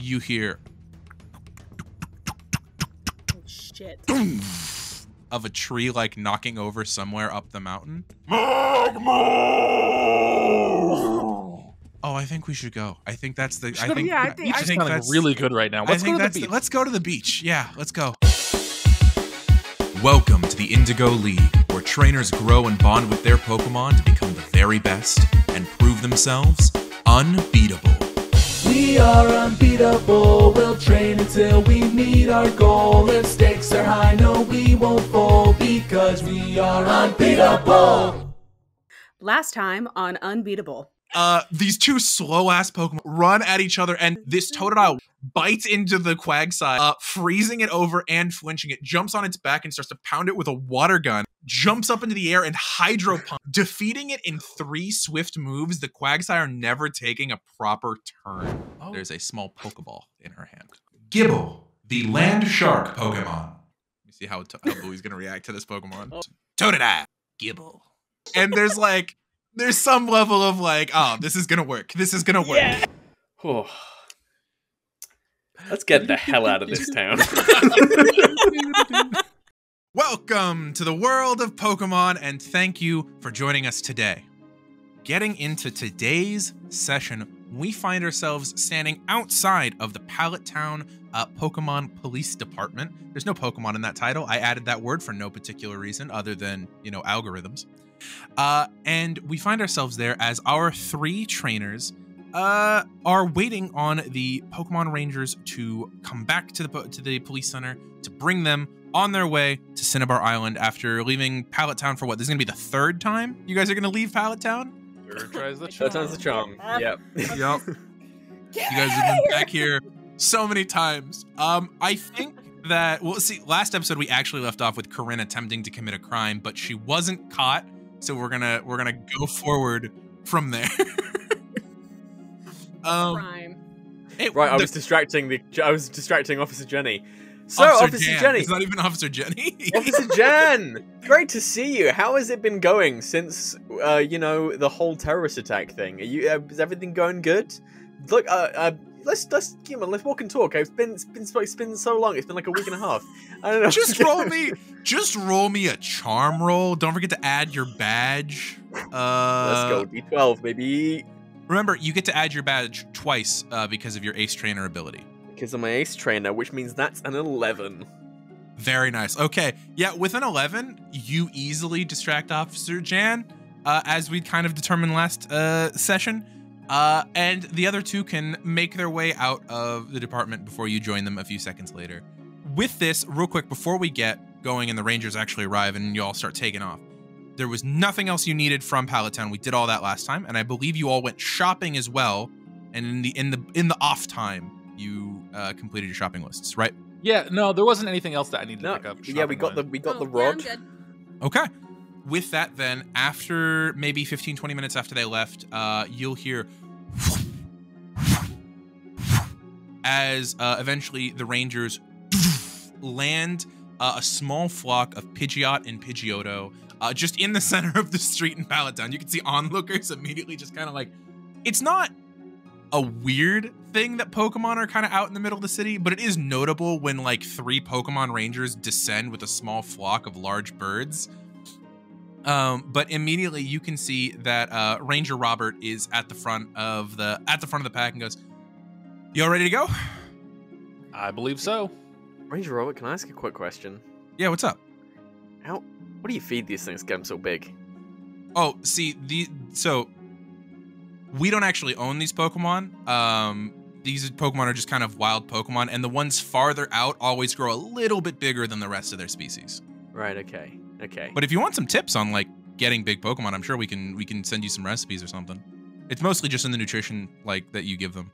you hear Oh, shit. of a tree like knocking over somewhere up the mountain. Oh, I think we should go. I think that's the. I think. yeah, I think- Beach I think that's- really good right now. Let's think go to that's the the- beach. let's go to the beach. Yeah, let's go. Welcome to the Indigo League, where trainers grow and bond with their Pokemon to become the very best and prove themselves unbeatable. We are unbeatable. We'll train until we meet our goal. If stakes are high, no, we won't fold because we are unbeatable. Last time on Unbeatable. Uh, these two slow ass Pokemon run at each other, and this Totodile bites into the Quagsire, uh, freezing it over and flinching it, jumps on its back and starts to pound it with a water gun, jumps up into the air and Hydro Pump, defeating it in three swift moves, the Quagsire never taking a proper turn. Oh. There's a small Pokeball in her hand. Gible, the land shark Pokemon. You see how, how Louie's gonna react to this Pokemon. Oh. Totodile, Gible. And there's like, there's some level of like, oh, this is gonna work. This is gonna work. Oh. Let's get the hell out of this town. Welcome to the world of Pokemon, and thank you for joining us today. Getting into today's session, we find ourselves standing outside of the Pallet Town uh, Pokemon Police Department. There's no Pokemon in that title. I added that word for no particular reason other than, you know, algorithms. Uh, and we find ourselves there as our three trainers uh, are waiting on the Pokemon Rangers to come back to the to the police center to bring them on their way to Cinnabar Island after leaving Pallet Town for what? This is gonna be the third time you guys are gonna leave Pallet Town. Third tries the that charm. sounds the charm. Yep. Yep. you guys have been back here so many times. Um, I think that well, see, last episode we actually left off with Coryne attempting to commit a crime, but she wasn't caught. So we're gonna we're gonna go forward from there. um, Crime. it- Right, I was distracting the. I was distracting Officer Jenny. So, Officer, Officer, Jan. Jenny. It's not even Officer Jenny. Officer Jan, great to see you. How has it been going since, uh, you know, the whole terrorist attack thing? Are you? Uh, is everything going good? Look, uh, uh let's let's come on, let's walk and talk. It's been it's been it's been so long. It's been like a week and a half. I don't know. just roll me, just roll me a charm roll. Don't forget to add your badge. Uh, Let's go D12, baby. Remember, you get to add your badge twice uh, because of your ace trainer ability. Because I'm an ace trainer, which means that's an 11. Very nice. Okay, yeah, with an 11, you easily distract Officer Jan, uh, as we kind of determined last uh, session. Uh, and the other two can make their way out of the department before you join them a few seconds later. With this, real quick, before we get going and the Rangers actually arrive and you all start taking off, there was nothing else you needed from Pallet Town. We did all that last time, and I believe you all went shopping as well. And in the in the in the off time, you uh, completed your shopping lists, right? Yeah, no, there wasn't anything else that I needed No, to pick up. yeah, we got the we got Oh, the rod. good. Okay. With that, then, after maybe 15, 20 minutes after they left, uh, you'll hear as uh, eventually the Rangers land uh, a small flock of Pidgeot and Pidgeotto uh, just in the center of the street in Town. You can see onlookers immediately just kind of like, it's not a weird thing that Pokemon are kind of out in the middle of the city, but it is notable when like three Pokemon Rangers descend with a small flock of large birds. Um, but immediately you can see that uh, Ranger Robert is at the front of the at the front of the pack and goes, "You all ready to go?" I believe so. Ranger Robert, can I ask a quick question? Yeah, what's up? How? What do you feed these things get them so big? Oh, see the so we don't actually own these Pokemon. Um, these Pokemon are just kind of wild Pokemon, and the ones farther out always grow a little bit bigger than the rest of their species. Right. Okay. Okay. But if you want some tips on like getting big Pokemon, I'm sure we can we can send you some recipes or something. It's mostly just in the nutrition like that you give them.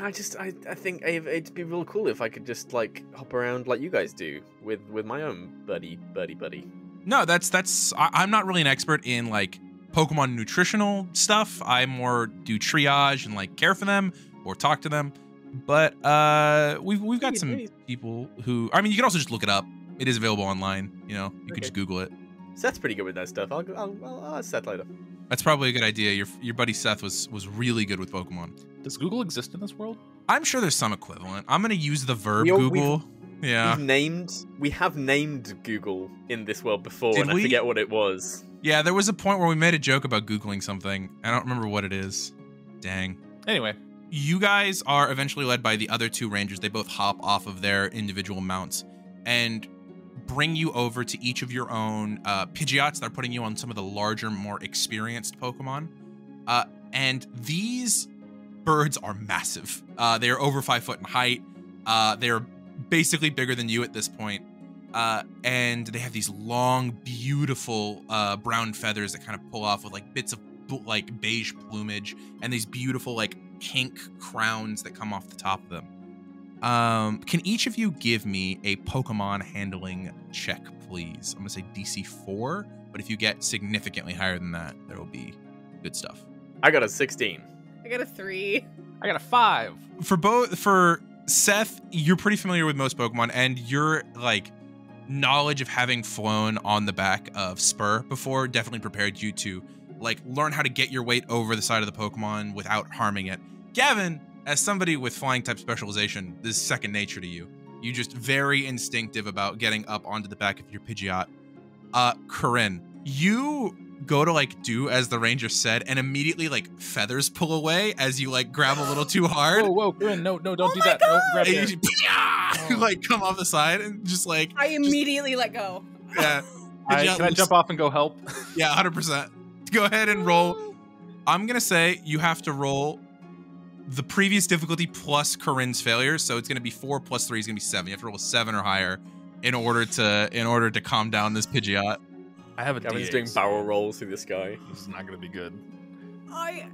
I just I, I think I- it'd be real cool if I could just like hop around like you guys do with with my own buddy buddy buddy. No, that's that's I, I'm not really an expert in like Pokemon nutritional stuff. I more do triage and like care for them or talk to them. But uh we've we've got some people who I mean you can also just look it up. It is available online, you know. You could just Google it. Seth's pretty good with that stuff. I'll I'll, I'll, I'll ask Seth later. That's probably a good idea. Your your buddy Seth was was really good with Pokemon. Does Google exist in this world? I'm sure there's some equivalent. I'm gonna use the verb We all- we've- Google. Yeah, We've named we have named Google in this world before, Did and we? I forget what it was. yeah. There was a point where we made a joke about googling something. I don't remember what it is. Dang. Anyway, you guys are eventually led by the other two rangers. They both hop off of their individual mounts and bring you over to each of your own uh, Pidgeots. They're putting you on some of the larger, more experienced Pokemon. Uh, and these birds are massive. Uh, they are over five foot in height. Uh, they are basically bigger than you at this point. Uh, and they have these long, beautiful uh, brown feathers that kind of pull off with like bits of like beige plumage and these beautiful like pink crowns that come off the top of them. Um, can each of you give me a Pokemon handling check, please? I'm gonna say DC four, but if you get significantly higher than that, there will be good stuff. I got a 16. I got a three. I got a five. For both, for Seth, you're pretty familiar with most Pokemon, and your like knowledge of having flown on the back of Spur before definitely prepared you to like learn how to get your weight over the side of the Pokemon without harming it. Gavin, as somebody with flying type specialization, this is second nature to you. You just very instinctive about getting up onto the back of your Pidgeot. Uh, Coryne, you go to like do as the ranger said, and immediately like feathers pull away as you like grab a little too hard. Whoa, whoa, Coryne, no, no, don't Oh do my that. No, grab And you just, "Pidgeot!" like come off the side and just like I immediately let go. yeah, I, Pidgeot can I jump off and go help? yeah, hundred percent. Go ahead and roll. I'm gonna say you have to roll the previous difficulty plus Coryne's failure, so it's gonna be four plus three is gonna be seven. You have to roll a seven or higher in order to in order to calm down this Pidgeot. I have a Gavin's D8, doing so barrel rolls through the sky. This is not going to be good. I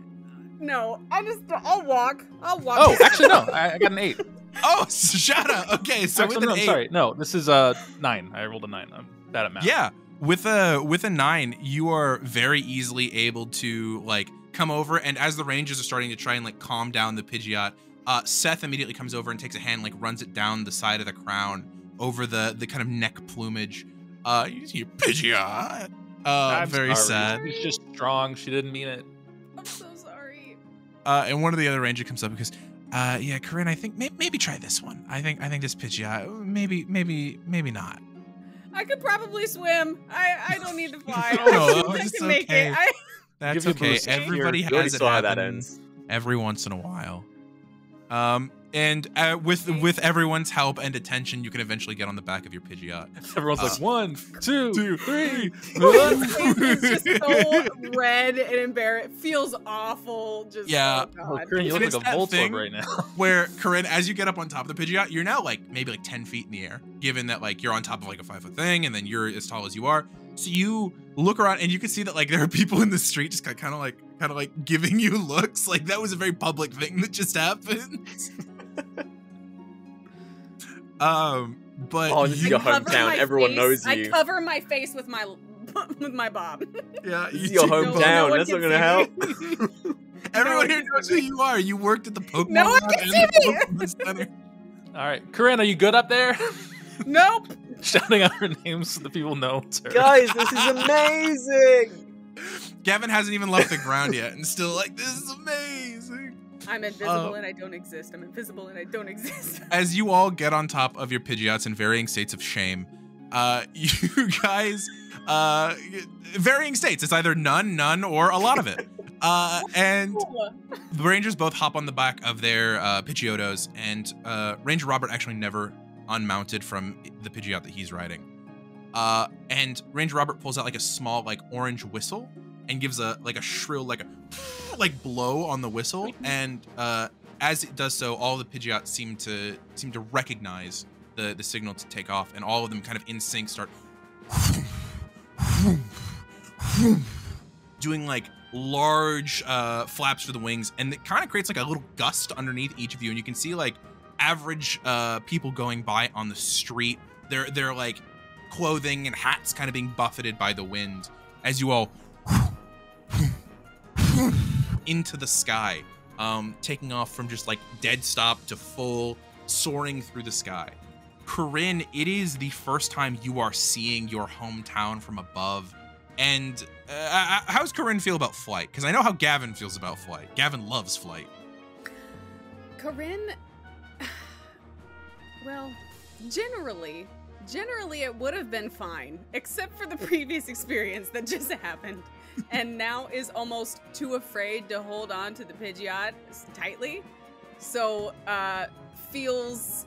no. I just I'll walk. I'll walk. Oh, actually, no. I, I got an eight. Oh, shut up. Okay, so actually, with no, an eight, sorry. No, this is a nine. I rolled a nine. I'm bad at math. Yeah, with a with a nine, you are very easily able to like come over, and as the rangers are starting to try and like calm down the Pidgeot, uh, Seth immediately comes over and takes a hand, like runs it down the side of the crown over the the kind of neck plumage. Uh, you see your Pidgeot. Uh, I'm very sorry. sad. She's just strong. She didn't mean it. I'm so sorry. Uh, and one of the other ranger comes up because, uh, yeah, Coryne, I think may- maybe try this one. I think I think this Pidgeot, maybe maybe maybe not. I could probably swim. I I don't need to fly. Oh, I it's can make it. I, That's Give you a okay. Everybody has it saw how that happen. ends. every once in a while. Um, and uh, with with everyone's help and attention, you can eventually get on the back of your Pidgeot. Everyone's Uh, like one, two, two, three. it's just so red and embarrassed. Feels awful. Just Yeah. Oh, Oh, Coryne, you look like a that Voltorb right now. Where Coryne, as you get up on top of the Pidgeot, you're now like maybe like ten feet in the air. Given that like you're on top of like a five foot thing, and then you're as tall as you are, so you look around and you can see that like there are people in the street just kind of like kind of like giving you looks. Like that was a very public thing that just happened. um, but Oh, this is your I cover hometown. my Everyone face- knows I cover my face with my with my bob. yeah, This you is your take the No hometown. That's not gonna help. Everyone No here knows who you are. You worked at the Pokemon No one can and see the me. Pokemon Center. All right, Coryne, are you good up there? nope. Shouting out her name so the people know it's her. Guys, this is amazing. Gavin hasn't even left the ground yet, and still like this is amazing. I'm invisible Uh, and I don't exist. I'm invisible and I don't exist. As you all get on top of your Pidgeots in varying states of shame, uh, you guys, uh, varying states. It's either none, none, or a lot of it. Uh, and the Rangers both hop on the back of their uh, Pidgeottos, and uh, Ranger Robert actually never unmounted from the Pidgeot that he's riding. Uh, and Ranger Robert pulls out like a small like orange whistle and gives a like a shrill like a like blow on the whistle, and uh, as it does so, all the Pidgeots seem to seem to recognize the the signal to take off, and all of them kind of in sync start doing like large uh, flaps for the wings, and it kind of creates like a little gust underneath each of you, and you can see like average uh, people going by on the street. Their their like clothing and hats kind of being buffeted by the wind as you all into the sky, um, taking off from just like dead stop to full soaring through the sky. Coryne, it is the first time you are seeing your hometown from above. And uh, uh, how's Coryne feel about flight? Because I know how Gavin feels about flight. Gavin loves flight. Coryne, well, generally, generally it would have been fine, except for the previous experience that just happened, and now is almost too afraid to hold on to the Pidgeot tightly. So, uh, feels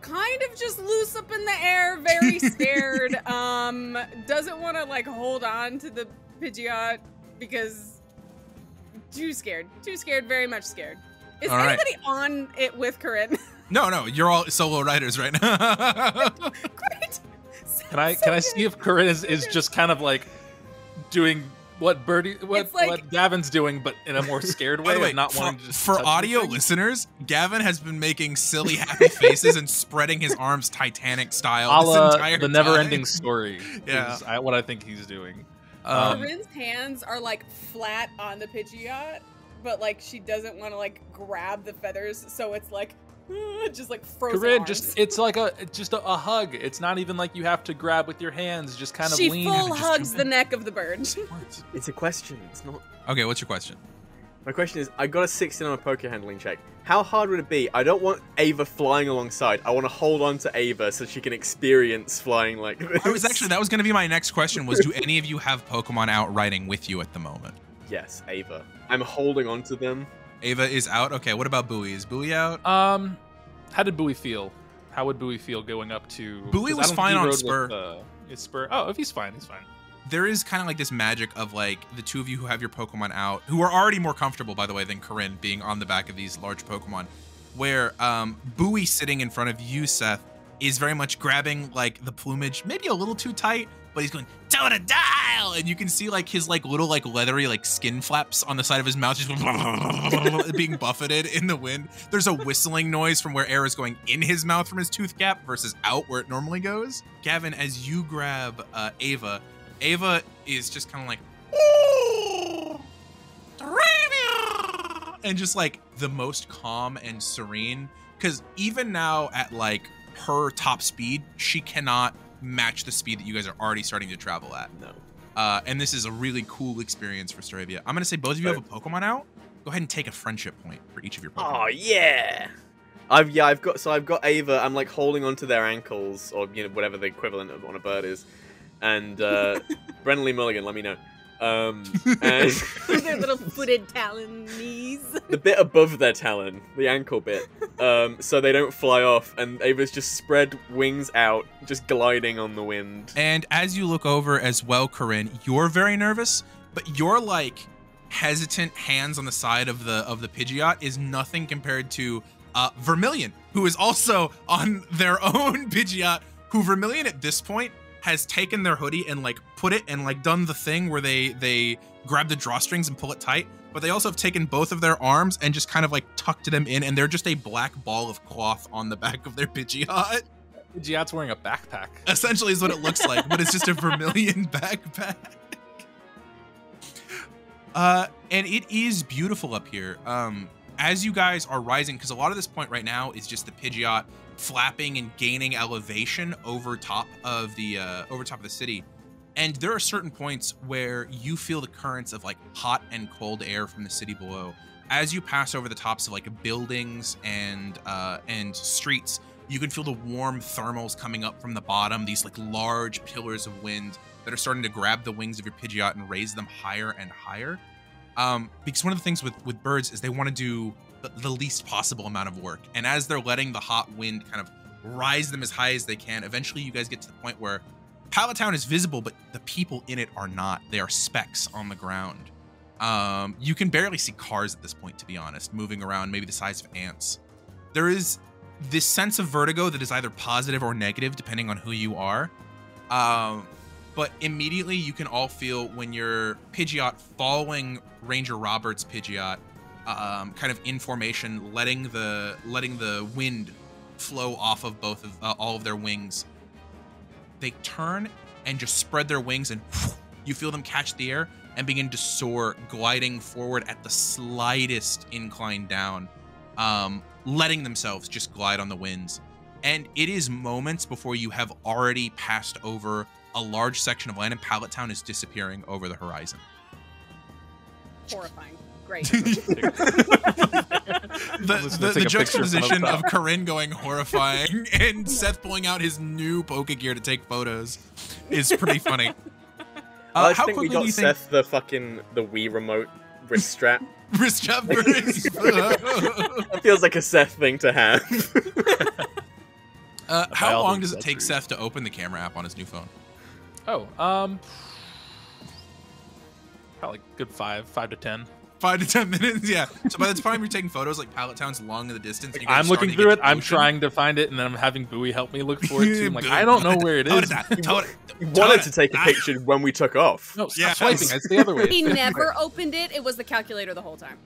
kind of just loose up in the air, very scared. um, doesn't want to like hold on to the Pidgeot because too scared, too scared, very much scared. Is All right. anybody on it with Coryne? No, no, you're all solo riders right now. Great. Can I So can I see if Coryne is, is just kind of like doing what Burrty what, like- what Gavin's doing, but in a more scared By way, the way, of not for, wanting to just for touch audio anything? listeners, Gavin has been making silly, happy faces and spreading his arms Titanic style a this la entire the never-ending story. Yeah. is I, what I think he's doing. Um, Coryne's hands are like flat on the Pidgeot, but like she doesn't want to like grab the feathers, so it's like just like frozen Coryne, arms. just it's like a just a, a hug. It's not even like you have to grab with your hands. Just kind of she lean. full hugs the neck of the bird. It's a question. It's not. okay, what's your question? My question is, I got a 16 on a poker handling check. How hard would it be? I don't want Ava flying alongside. I want to hold on to Ava so she can experience flying like this. I was actually that was going to be my next question. Was do any of you have Pokemon out riding with you at the moment? Yes, Ava. I'm holding on to them. Ava is out. Okay, what about Bowie? Is Bowie out? Um, how did Bowie feel? How would Bowie feel going up to? Bowie 'cause I was fine on rode with, Spur. uh, his spur. Oh, if he's fine, he's fine. There is kind of like this magic of like the two of you who have your Pokemon out, who are already more comfortable, by the way, than Coryne being on the back of these large Pokemon, where um, Bowie sitting in front of you, Seth, is very much grabbing like the plumage, maybe a little too tight, but he's going to dial, and you can see like his like little like leathery like skin flaps on the side of his mouth just being buffeted in the wind. There's a whistling noise from where air is going in his mouth from his tooth gap versus out where it normally goes. Gavin, as you grab uh, Ava, Ava is just kind of like and just like the most calm and serene because even now at like her top speed she cannot match the speed that you guys are already starting to travel at No. uh, and this is a really cool experience for Staravia. I'm gonna say both of you have a Pokemon out. Go ahead and take a friendship point for each of your Pokemon. Oh yeah. I've yeah I've got so I've got Ava. I'm like holding onto their ankles or you know whatever the equivalent of on a bird is, and uh, Brennan Lee Mulligan. Let me know. Um, and Their little footed talon knees. the bit above their talon, the ankle bit, um, so they don't fly off, and Ava's just spread wings out, just gliding on the wind. And as you look over as well, Coryne, you're very nervous, but your like hesitant hands on the side of the of the Pidgeot is nothing compared to uh, Vermilion, who is also on their own Pidgeot. Who Vermilion at this point has taken their hoodie and like put it and like done the thing where they they grab the drawstrings and pull it tight. But they also have taken both of their arms and just kind of like tucked them in, and they're just a black ball of cloth on the back of their Pidgeot. Giat's wearing a backpack. essentially is what it looks like, but it's just a vermilion backpack. Uh, and it is beautiful up here. Um, as you guys are rising, because a lot of this point right now is just the Pidgeot flapping and gaining elevation over top of the uh, over top of the city. And there are certain points where you feel the currents of like hot and cold air from the city below. As you pass over the tops of like buildings and uh, and streets, you can feel the warm thermals coming up from the bottom. These like large pillars of wind that are starting to grab the wings of your Pidgeot and raise them higher and higher. Um, because one of the things with with birds is they want to do the, least possible amount of work, and as they're letting the hot wind kind of rise them as high as they can, eventually you guys get to the point where Pallet Town is visible, but the people in it are not. They are specks on the ground. Um, you can barely see cars at this point, to be honest, moving around, maybe the size of ants. There is this sense of vertigo that is either positive or negative, depending on who you are. Um, but immediately you can all feel when your Pidgeot following Ranger Roberts' Pidgeot, um, kind of in formation, letting the letting the wind flow off of both of uh, all of their wings. They turn and just spread their wings, and you feel them catch the air and begin to soar, gliding forward at the slightest incline down, um, letting themselves just glide on the winds. And it is moments before you have already passed over a large section of land and Pallet Town is disappearing over the horizon. Horrifying. Great. the, the, the a picture from juxtaposition of Coryne going horrifying and Seth pulling out his new poke gear to take photos is pretty funny. I Uh, just how think we quickly do got you think Seth the fucking the Wii remote wrist strap. wrist strap That feels like a Seth thing to have. uh, How long does it take rude. Seth to open the camera app on his new phone? Oh, um, probably good five, five to ten. Five to ten minutes, yeah. So by the time you're taking photos, like Pallet Town's long in the distance. and you're I'm looking through it. I'm trying to find it, and then I'm having Bowie help me look for it too. I'm like, I don't know where it Tell is. that, tell it, He wanted to take a ah. picture when we took off. No, stop Yes. swiping. It's the other way. he never opened it. It was the calculator the whole time.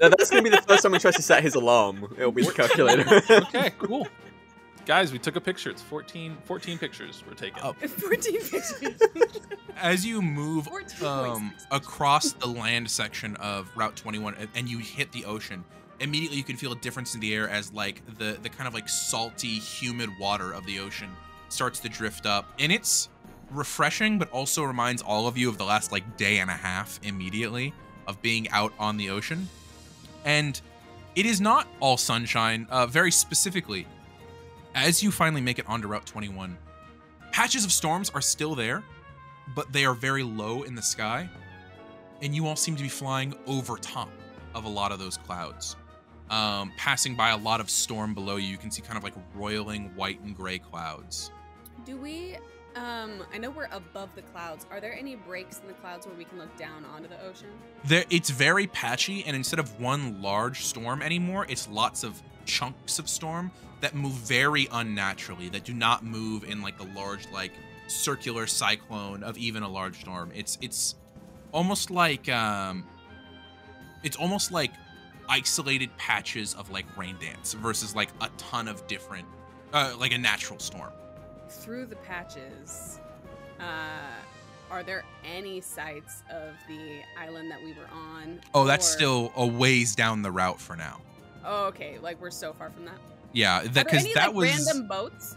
No, that's gonna be the first time he tries to set his alarm. It'll be the calculator. okay, cool. Guys, we took a picture. It's 14, 14 pictures were taken. taking. Oh. 14 pictures. As you move um, across the land section of Route 21 and- and you hit the ocean, immediately you can feel a difference in the air as like the the kind of like salty, humid water of the ocean starts to drift up, and it's refreshing, but also reminds all of you of the last like day and a half immediately of being out on the ocean, and it is not all sunshine. Uh, very specifically, as you finally make it onto Route 21, patches of storms are still there but they are very low in the sky, and you all seem to be flying over top of a lot of those clouds. Um, passing by a lot of storm below you, you can see kind of like roiling white and gray clouds. Do we? Um, I know we're above the clouds. Are there any breaks in the clouds where we can look down onto the ocean? There, it's very patchy, and instead of one large storm anymore, it's lots of chunks of storm that move very unnaturally, that do not move in like the large, like circular cyclone of even a large storm. It's it's almost like um, it's almost like isolated patches of like rain dance versus like a ton of different, uh, like a natural storm. Through the patches, uh, are there any sites of the island that we were on? Oh, that's or- still a ways down the route for now. Oh, okay. Like we're so far from that. Yeah, that because that like was random boats.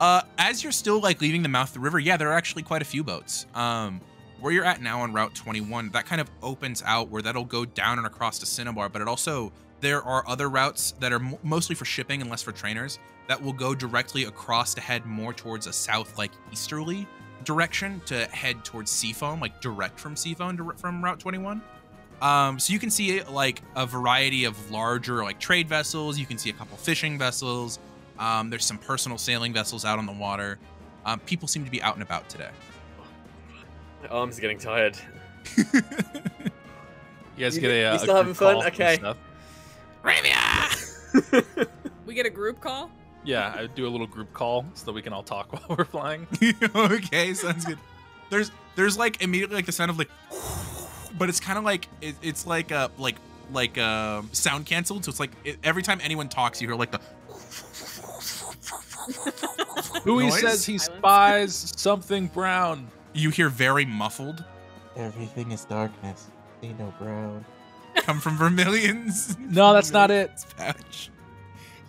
Uh, as you're still like leaving the mouth of the river, yeah, there are actually quite a few boats. Um, where you're at now on Route 21, that kind of opens out where that'll go down and across to Cinnabar, but it also there are other routes that are m- mostly for shipping and less for trainers that will go directly across to head more towards a south like easterly direction to head towards Seafoam, like direct from Seafoam to, from Route 21. Um, so you can see like a variety of larger like trade vessels. You can see a couple fishing vessels. Um, there's some personal sailing vessels out on the water. Um, people seem to be out and about today. My arms are getting tired. You guys You- get a, you uh, a still having fun? call and Okay. Stuff. We get a group call. Yeah, I do a little group call so that we can all talk while we're flying. okay, sounds good. There's there's like immediately like the sound of like, but it's kind of like it, it's like uh like like uh, sound canceled. So it's like it, every time anyone talks, you hear like the. Bowie noise. says he spies something brown. You hear very muffled Everything is darkness. See no brown. Come from Vermilion's. No, that's not it. Patch.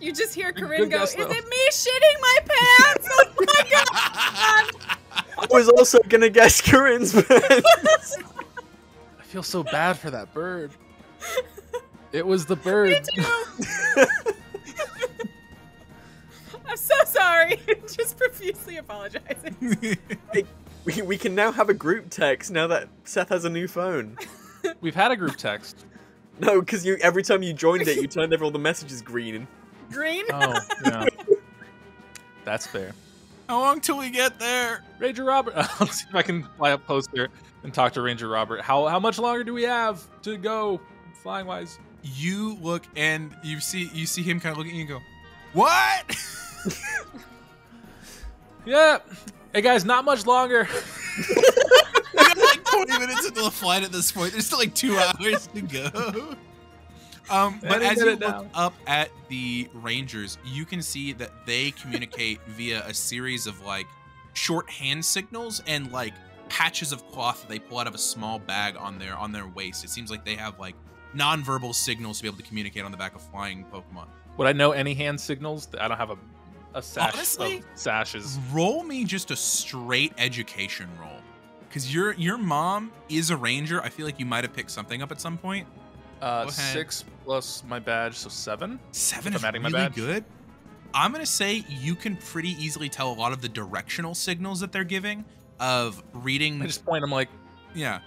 You just hear Good Coryne go, guess, "Is it me shitting my pants? Oh my god!" I was also gonna guess Coryne's pants. I feel so bad for that bird. It was the bird. I'm so sorry. just profusely apologizing. we, we can now have a group text now that Seth has a new phone. We've had a group text. No, because you every time you joined it, you turned every all the messages green. Green. Oh, yeah. That's fair. How long till we get there? Ranger Robert. I'll see if I can fly up closer and talk to Ranger Robert. How how much longer do we have to go flying wise? You look and you see you see him kind of looking at you and go, "What?" Yeah. Hey guys, not much longer. We got like 20 minutes into the flight at this point. There's still like two hours to go. Um, but as you look now. up at the Rangers, you can see that they communicate via a series of like short hand signals and like patches of cloth that they pull out of a small bag on their on their waist. It seems like they have like nonverbal signals to be able to communicate on the back of flying Pokemon. Would I know any hand signals? I don't have a a sash Honestly? of sashes. roll me just a straight education roll because your your mom is a ranger i feel like you might have picked something up at some point Uh, six plus my badge, so seven. seven is I'm really badge. good i'm gonna say you can pretty easily tell a lot of the directional signals that they're giving of reading I just point. I'm like, yeah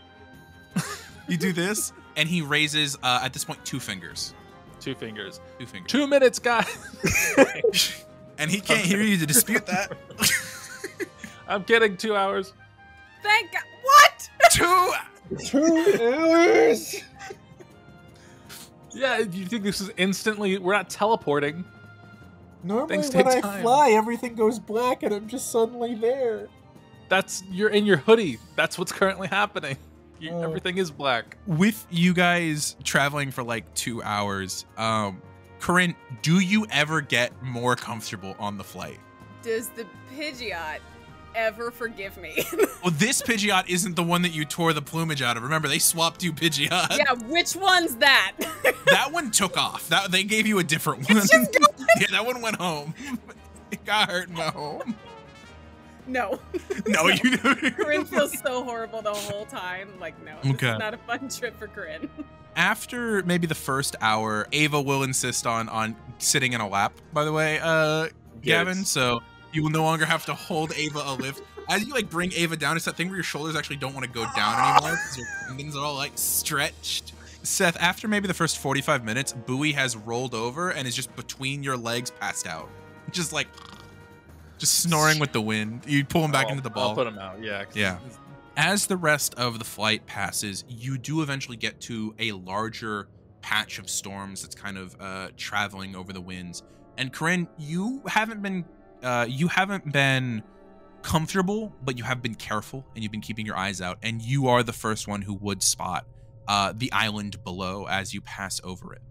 you do this and he raises uh, at this point two fingers two fingers. two fingers Two minutes, guys. and he can't hear you to dispute that I'm kidding. Two hours. Thank God. What? two Two hours. Yeah, you think this is instantly? We're not teleporting. Normally, Things when I time. fly, everything goes black, and I'm just suddenly there. That's you're in your hoodie. That's what's currently happening. You, Oh. Everything is black. with you guys traveling for like two hours, um, Coryne, do you ever get more comfortable on the flight? Does the Pidgeot ever forgive me? Well, this Pidgeot isn't the one that you tore the plumage out of. Remember, they swapped you Pidgeot. yeah, which one's that? That one took off. That they gave you a different one. It's just gone. yeah, that one went home. It got hurt and went home. no. No, you never. Coryne feels so horrible the whole time. Like, no, this Okay. is not a fun trip for Coryne. After maybe the first hour, Ava will insist on on sitting in a lap. By the way, uh, Gavin. Yes. So you will no longer have to hold Ava a lift. As you like bring Ava down, it's that thing where your shoulders actually don't want to go down anymore because your tendons are all like stretched. Seth, after maybe the first 45 minutes, Bowie has rolled over and is just between your legs, passed out. Just like, just snoring with the wind. You pull him back I'll- into the ball. I'll put him out. Yeah. Yeah. As the rest of the flight passes, you do eventually get to a larger patch of storms that's kind of uh, traveling over the winds. And Coryne, you haven't been uh, you haven't been comfortable, but you have been careful and you've been keeping your eyes out. And you are the first one who would spot uh, the island below as you pass over it.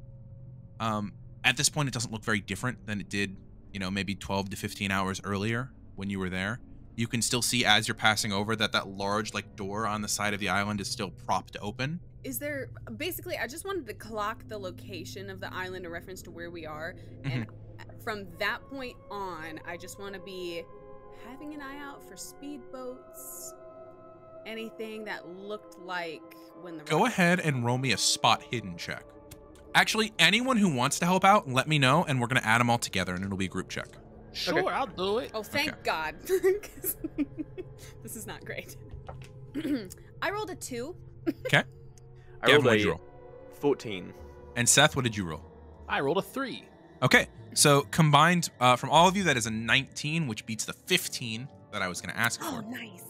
Um, at this point, it doesn't look very different than it did, you know, maybe 12 to 15 hours earlier when you were there you can still see as you're passing over that that large like door on the side of the island is still propped open Is there basically? I just wanted to clock the location of the island in reference to where we are, and Mm-hmm. From that point on, I just want to be having an eye out for speedboats, anything that looked like when the go ahead and roll me a spot hidden check actually anyone who wants to help out let me know and we're going to add them all together and it'll be a group check Sure, I'll do it. Oh, thank Okay. God. 'Cause this is not great. I rolled a two. I Gavin, rolled what'd you a roll? 14. and seth what did you roll I rolled a three. Okay so combined uh, from all of you that is a 19 which beats the 15 that i was going to ask Oh, for. nice.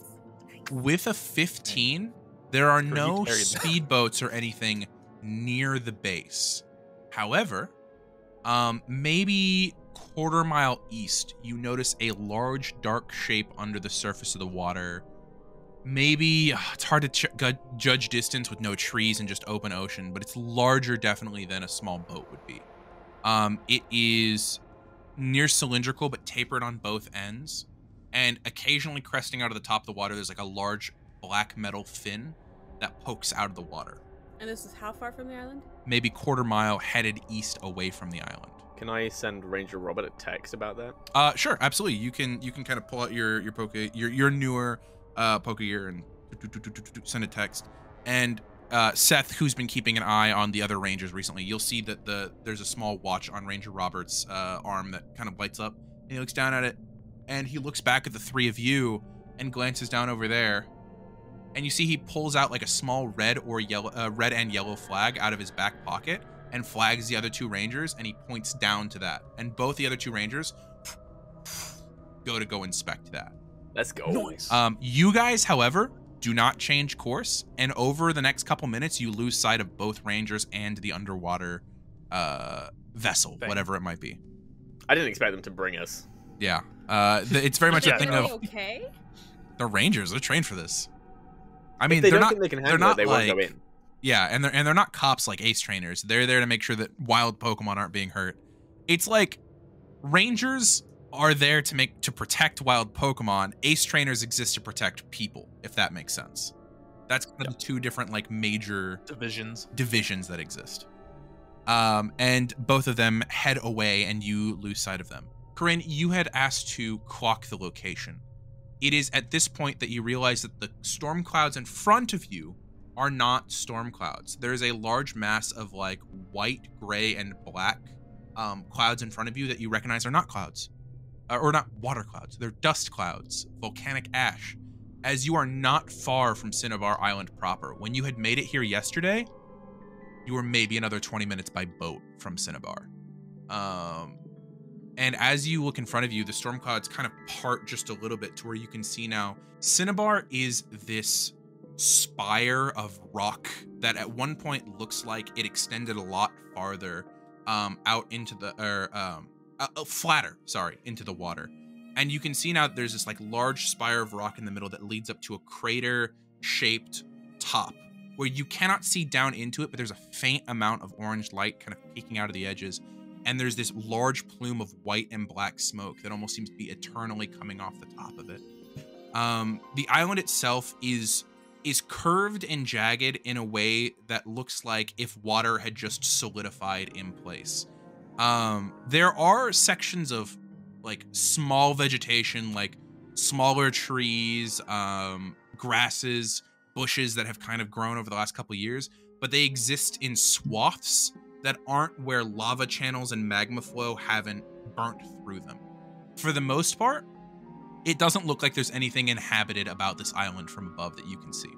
nice. with a 15 there are no speedboats or anything near the base. However um maybe quarter mile east you notice a large dark shape under the surface of the water. Maybe uh, it's hard to ch- gu- judge distance with no trees and just open ocean but it's larger definitely than a small boat would be um it is near cylindrical but tapered on both ends and occasionally cresting out of the top of the water there's like a large black metal fin that pokes out of the water And this is how far from the island? maybe quarter mile headed east away from the island Can I send Ranger Robert a text about that? uh sure absolutely you can you can kind of pull out your your poke your your newer uh poke gear and send a text and uh, Seth, who's been keeping an eye on the other rangers recently, you'll see that the there's a small watch on Ranger Roberts' uh, arm that kind of lights up. And he looks down at it, and he looks back at the three of you and glances down over there, and you see he pulls out like a small red or yellow, uh, red and yellow flag out of his back pocket and flags the other two rangers, and he points down to that, and both the other two rangers go to go inspect that. Let's go. Noise. Um, you guys, however, do not change course, and over the next couple minutes, you lose sight of both Rangers and the underwater uh, vessel, Thing. whatever it might be. I didn't expect them to bring us. Yeah, uh, th- it's very much Yeah, a thing of okay? the Rangers. They're trained for this. I If mean, they they're don't not. think they can they're handle not it, they won't go in. Yeah, and they're and they're not cops like Ace trainers. They're there to make sure that wild Pokemon aren't being hurt. It's like Rangers are there to make to protect wild Pokemon. Ace trainers exist to protect people, if that makes sense. That's kind of the two different like major Divisions. divisions that exist. Um, and both of them head away, and you lose sight of them. Coryne, you had asked to clock the location. It is at this point that you realize that the storm clouds in front of you are not storm clouds. There is a large mass of like white, gray, and black um, clouds in front of you that you recognize are not clouds, uh, or not water clouds. They're dust clouds, volcanic ash. As you are not far from Cinnabar Island proper, when you had made it here yesterday, you were maybe another 20 minutes by boat from Cinnabar. Um, and as you look in front of you, the storm clouds kind of part just a little bit to where you can see now Cinnabar is this spire of rock that at one point looks like it extended a lot farther um, out into the or um, uh, uh, flatter, sorry, into the water. And you can see now there's this like large spire of rock in the middle that leads up to a crater shaped top where you cannot see down into it, but there's a faint amount of orange light kind of peeking out of the edges and there's this large plume of white and black smoke that almost seems to be eternally coming off the top of it. Um, the island itself is is curved and jagged in a way that looks like if water had just solidified in place. Um, there are sections of like small vegetation, like smaller trees, um, grasses, bushes that have kind of grown over the last couple years, but they exist in swaths that aren't where lava channels and magma flow haven't burnt through them. For the most part, it doesn't look like there's anything inhabited about this island from above that you can see.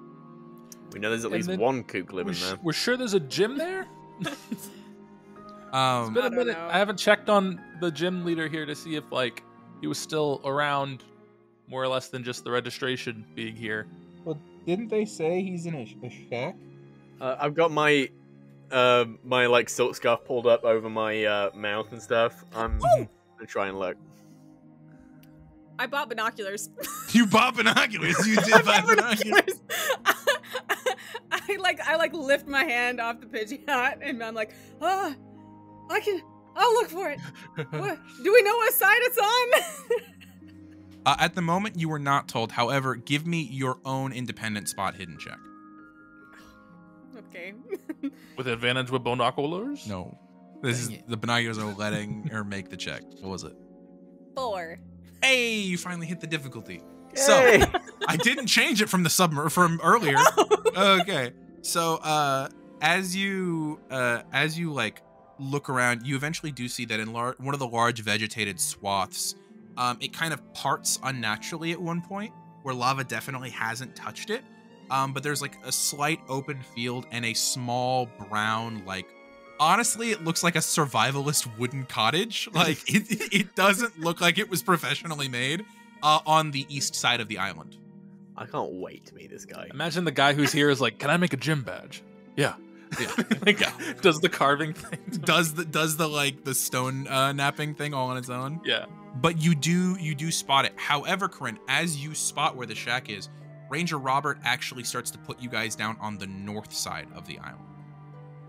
We know there's at And least one kook We're, living sh- there. we're sure there's a gym there. Um, It's been I a minute. know. I haven't checked on the gym leader here to see if like he was still around, more or less than just the registration being here. Well, didn't they say he's in a, sh- a shack? Uh, I've got my uh, my like silk scarf pulled up over my uh, mouth and stuff. I'm gonna try and look. I bought binoculars. you bought binoculars. You did I buy bought binoculars. I like I like lift my hand off the Pidgeot and I'm like, oh, I can. I'll look for it. What, do we know what side it's on? Uh, at the moment, you were not told. However, give me your own independent spot hidden check. okay. With advantage with binoculars? No, this is the binoculars are letting her make the check. What was it? Four. Hey, you finally hit the difficulty. So I didn't change it from the sub from earlier. okay. So uh as you uh as you like look around, you eventually do see that in lar- one of the large vegetated swaths, um it kind of parts unnaturally at one point where lava definitely hasn't touched it. Um but there's like a slight open field and a small brown like honestly it looks like a survivalist wooden cottage. Like it it doesn't look like it was professionally made uh, on the east side of the island. I can't wait to meet this guy. Imagine the guy who's here is like, "Can I make a gym badge?" Yeah, Yeah. like, does the carving thing? does the does the like the stone uh, knapping thing all on its own. Yeah. But you do you do spot it. However, Coryne, as you spot where the shack is, Ranger Robert actually starts to put you guys down on the north side of the island.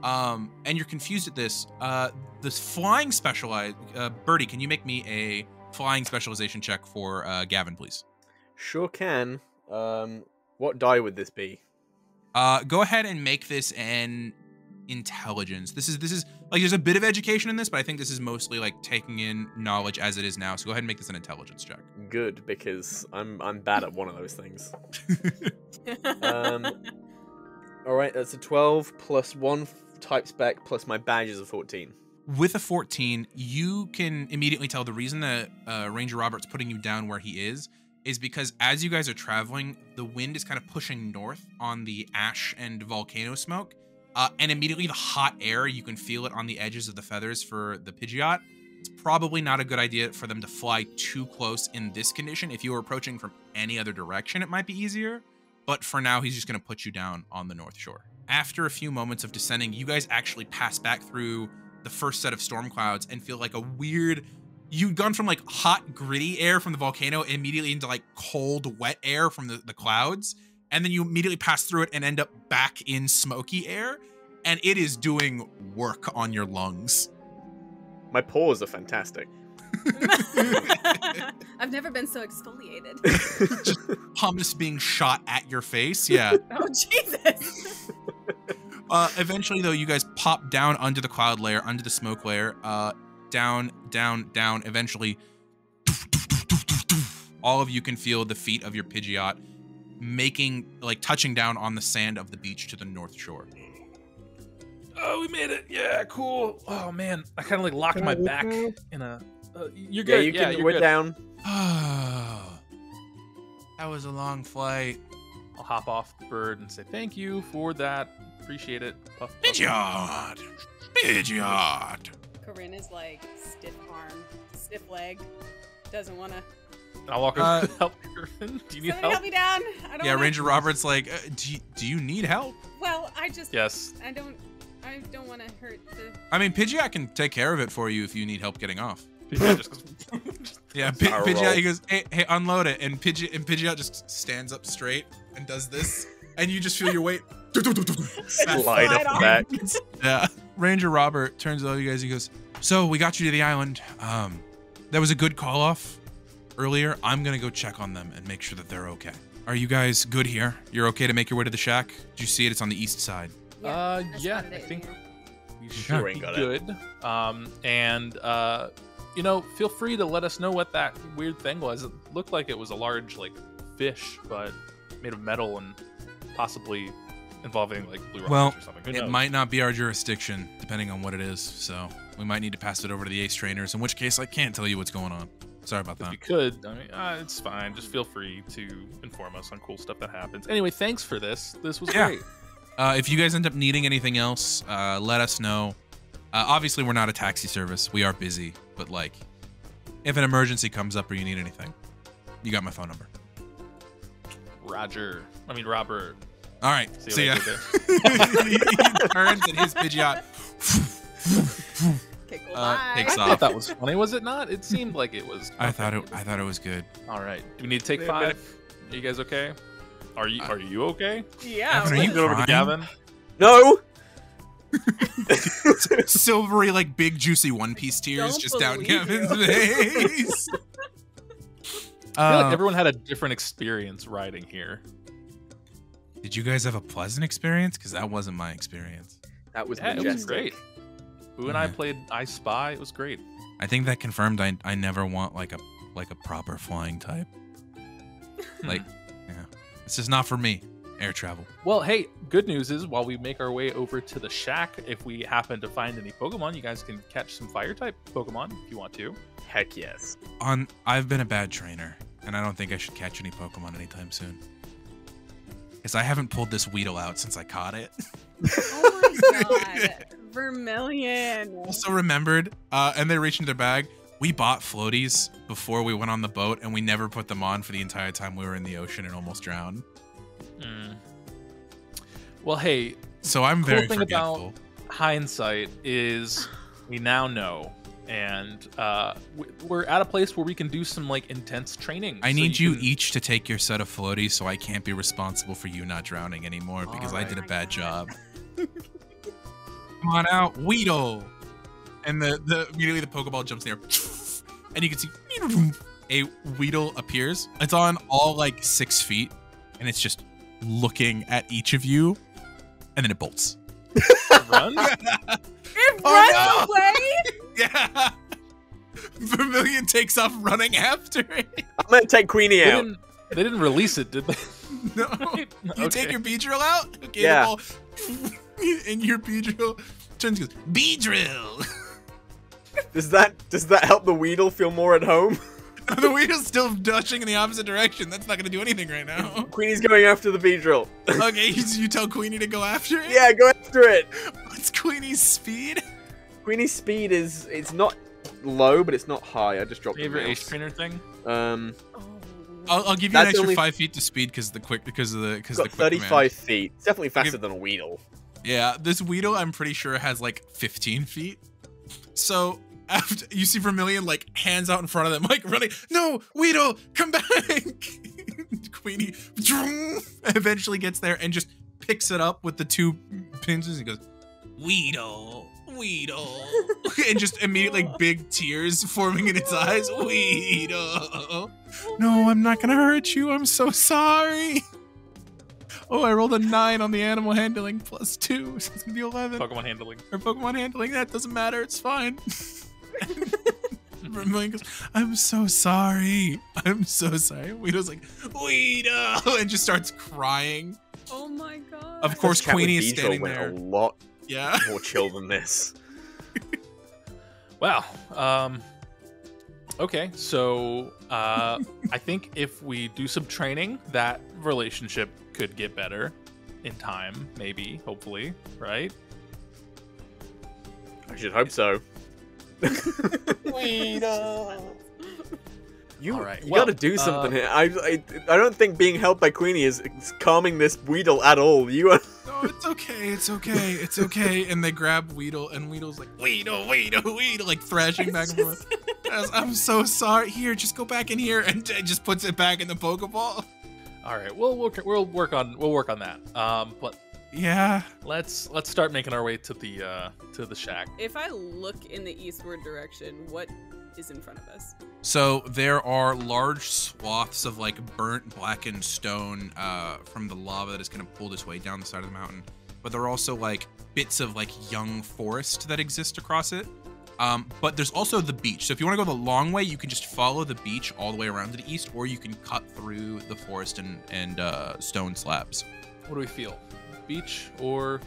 Um, and you're confused at this. Uh, this flying specialized uh, Burrty, can you make me a flying specialization check for uh, Gavin, please? Sure can. Um, what die would this be? Uh, go ahead and make this an intelligence. This is this is like there's a bit of education in this, but I think this is mostly like taking in knowledge as it is now. So go ahead and make this an intelligence check. Good, because I'm I'm bad at one of those things. Um, All right, that's a twelve plus one type spec plus my badge is a fourteen. With a 14, you can immediately tell the reason that uh, Ranger Robert's putting you down where he is is because as you guys are traveling, the wind is kind of pushing north on the ash and volcano smoke. Uh, and immediately the hot air, you can feel it on the edges of the feathers for the Pidgeot. It's probably not a good idea for them to fly too close in this condition. If you were approaching from any other direction, it might be easier. But for now, he's just going to put you down on the North Shore. After a few moments of descending, you guys actually pass back through the first set of storm clouds and feel like a weird. You've gone from like hot, gritty air from the volcano immediately into like cold, wet air from the, the clouds. And then you immediately pass through it and end up back in smoky air. And it is doing work on your lungs. My paws are fantastic. I've never been so exfoliated. Hummus being shot at your face. Yeah. Oh Jesus! Uh, eventually, though, you guys pop down under the cloud layer, under the smoke layer, uh, down, down, down. Eventually, all of you can feel the feet of your Pidgeot making like touching down on the sand of the beach to the north shore. Oh, we made it. Yeah, cool. Oh man, I kind of like locked my back in a. Uh, you're Yeah, good. you can. you're we're good. down. that was a long flight. I'll hop off the bird and say thank you for that. Appreciate it. Puff, puff. Pidgeot! Pidgeot! Coryne is like stiff arm, stiff leg, doesn't want to. I'll walk Uh, over to help her. Do you need help? help me down. I don't Yeah, wanna... Ranger Robert's like, uh, do, you, do you need help? Well, I just. Yes. I don't. I don't want to hurt the. I mean, Pidgeot can take care of it for you if you need help getting off. Yeah, just 'cause- Yeah, P- Pidgeot, he goes, hey, hey, unload it. And Pidgeot, and Pidgeot just stands up straight and does this. and you just feel your weight. Slide Slide off back. yeah. Ranger Robert turns to all you guys. He goes, "So we got you to the island. Um, that was a good call off earlier. I'm gonna go check on them and make sure that they're okay. Are you guys good here? You're okay to make your way to the shack? Did you see it? It's on the east side. Uh, yeah, I think yeah. we Okay. should Ain't be got it. good. Um, and uh, you know, feel free to let us know what that weird thing was. It looked like it was a large like fish, but made of metal and possibly involving like blue Well, or something. Who It knows? might not be our jurisdiction, depending on what it is. So we might need to pass it over to the ace trainers. In which case, I can't tell you what's going on. Sorry about If that. you could, I mean, uh, it's fine. Just feel free to inform us on cool stuff that happens. Anyway, thanks for this. This was Yeah. great. Uh, if you guys end up needing anything else, uh, let us know. Uh, obviously, we're not a taxi service. We are busy, but like, if an emergency comes up or you need anything, you got my phone number. Roger. I mean, Robert. All right. See See, you ya. later, he, he turns and his Pidgeot Okay, cool. Uh, bye. takes I off. thought that was funny. Was it not? It seemed like it was. I thought it. I thought it was good. All right. Do we need to take Yeah, five? Are you guys okay? Are you Are you okay? Yeah. Evan, are you is- Go over to? Gavin. No. Silvery, like big, juicy One Piece tears Don't just down believe Kevin's you. face. I feel Uh, like everyone had a different experience riding here. Did you guys have a pleasant experience? Because that wasn't my experience. That was Yeah, it was majestic. great. Boo and I played I Spy. It was great. I think that confirmed I I never want like a like a proper flying type. Hmm. Like, yeah, it's just not for me. Air travel. Well, hey, good news is while we make our way over to the shack, if we happen to find any Pokemon, you guys can catch some fire type Pokemon if you want to. Heck yes. On I've been a bad trainer, and I don't think I should catch any Pokemon anytime soon. Because I haven't pulled this Weedle out since I caught it. Oh my god. Vermilion. also remembered, uh, and they reached into their bag. We bought floaties before we went on the boat, and we never put them on for the entire time we were in the ocean and almost drowned. Mm. Well, hey, So I'm Cool very thing about- forgetful. hindsight is we now know. And uh, we- we're at a place where we can do some like intense training. I So need you, can- each to take your set of floaties, so I can't be responsible for you not drowning anymore because I did a bad job. Come on out, Weedle. And the, the immediately the Pokeball jumps in there, and you can see a Weedle appears. It's on all like six feet, and it's just looking at each of you, and then it bolts. Run. It Oh, runs no! away. Yeah. Vermilion takes off running after it. I'm gonna take Queenie They out. didn't, they didn't release it, did they? No. You take Okay. your Beedrill out? Okay, Yeah. well, and your Beedrill turns and goes, Beedrill! Does that does that help the Weedle feel more at home? the Weedle's still dashing in the opposite direction. That's not going to do anything right now. Queenie's going after the Beedrill. okay, you, you tell Queenie to go after it? yeah, go after it. What's Queenie's speed? Queenie's speed is it's not low, but it's not high. I just dropped the Favorite ace mouse. trainer thing? Um, I'll, I'll give you an extra only- five feet to speed because the quick because of the because it's the got quick 35 command. feet. It's definitely faster give- than a Weedle. Yeah, this Weedle I'm pretty sure has like 15 feet. So after you see Vermilion like hands out in front of them, like running. No, Weedle, come back! Queenie eventually gets there and just picks it up with the two pincers and goes, Weedle, Weedle, and just immediately like big tears forming in its eyes. Weedle, no, I'm not gonna hurt you. I'm so sorry. Oh, I rolled a nine on the animal handling plus two, so it's gonna be eleven. Pokemon handling. Or Pokemon handling, that doesn't matter. It's fine. Vermilion goes, I'm so sorry. I'm so sorry. Weedle's like, Weedle! And just starts crying. Oh my god. Of course, This Queenie is Beedrill standing went there. a lot Yeah. more chill than this. Wow. Um. Okay, so uh, I think if we do some training, that relationship could get better in time, maybe, hopefully, right? I should hope so. You, All right, you well, gotta do something uh, here. I, I, I don't think being helped by Queenie is is calming this Weedle at all. You are. No, it's okay. It's okay. It's okay. And they grab Weedle, and Weedle's like, Weedle, Weedle, Weedle, like thrashing back and forth. Guys, I'm so sorry. Here, just go back in here, and just puts it back in the Pokeball. All right, we'll we'll, we'll work on we'll work on that. Um, but Yeah. let's let's start making our way to the uh to the shack. If I look in the eastward direction, what is in front of us? So there are large swaths of like burnt blackened stone uh, from the lava that is kind of pulled its way down the side of the mountain. But there are also like bits of like young forest that exist across it. Um, but there's also the beach. So if you want to go the long way, you can just follow the beach all the way around to the east, or you can cut through the forest and and uh, stone slabs. What do we feel? Beach or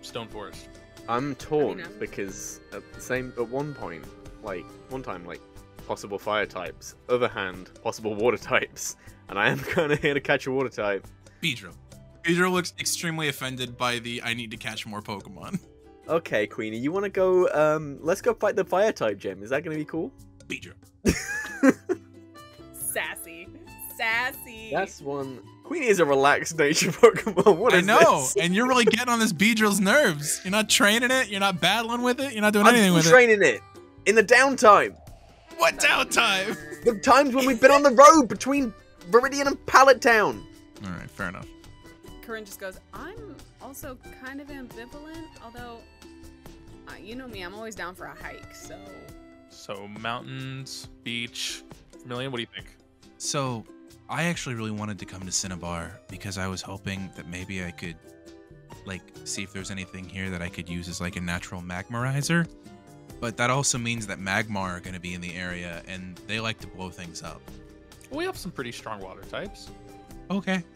stone forest? I'm torn I'm- because at the same at one point, like one time, like possible fire types. Other hand, possible water types, and I am kind of here to catch a water type. Beedrill. Beedrill looks extremely offended by the "I need to catch more Pokemon." Okay, Queenie, you want to go? Um, let's go fight the fire type gym. Is that gonna be cool? Beedrill. Sassy. Sassy. That's one. Queenie is a relaxed nature Pokemon. What I know, this? and you're really getting on this Beedrill's nerves. You're not training it. You're not battling with it. You're not doing I'm anything still with it. training it in the downtime. What downtime? The times when we've been on the road between Viridian and Pallet Town. All right, fair enough. Coryne just goes, I'm also kind of ambivalent, although, uh, you know me, I'm always down for a hike, so. So mountains, beach. Vermilion, what do you think? So, I actually really wanted to come to Cinnabar because I was hoping that maybe I could, like, see if there's anything here that I could use as like a natural magmarizer. But that also means that Magmar are going to be in the area, and they like to blow things up. We have some pretty strong water types. Okay.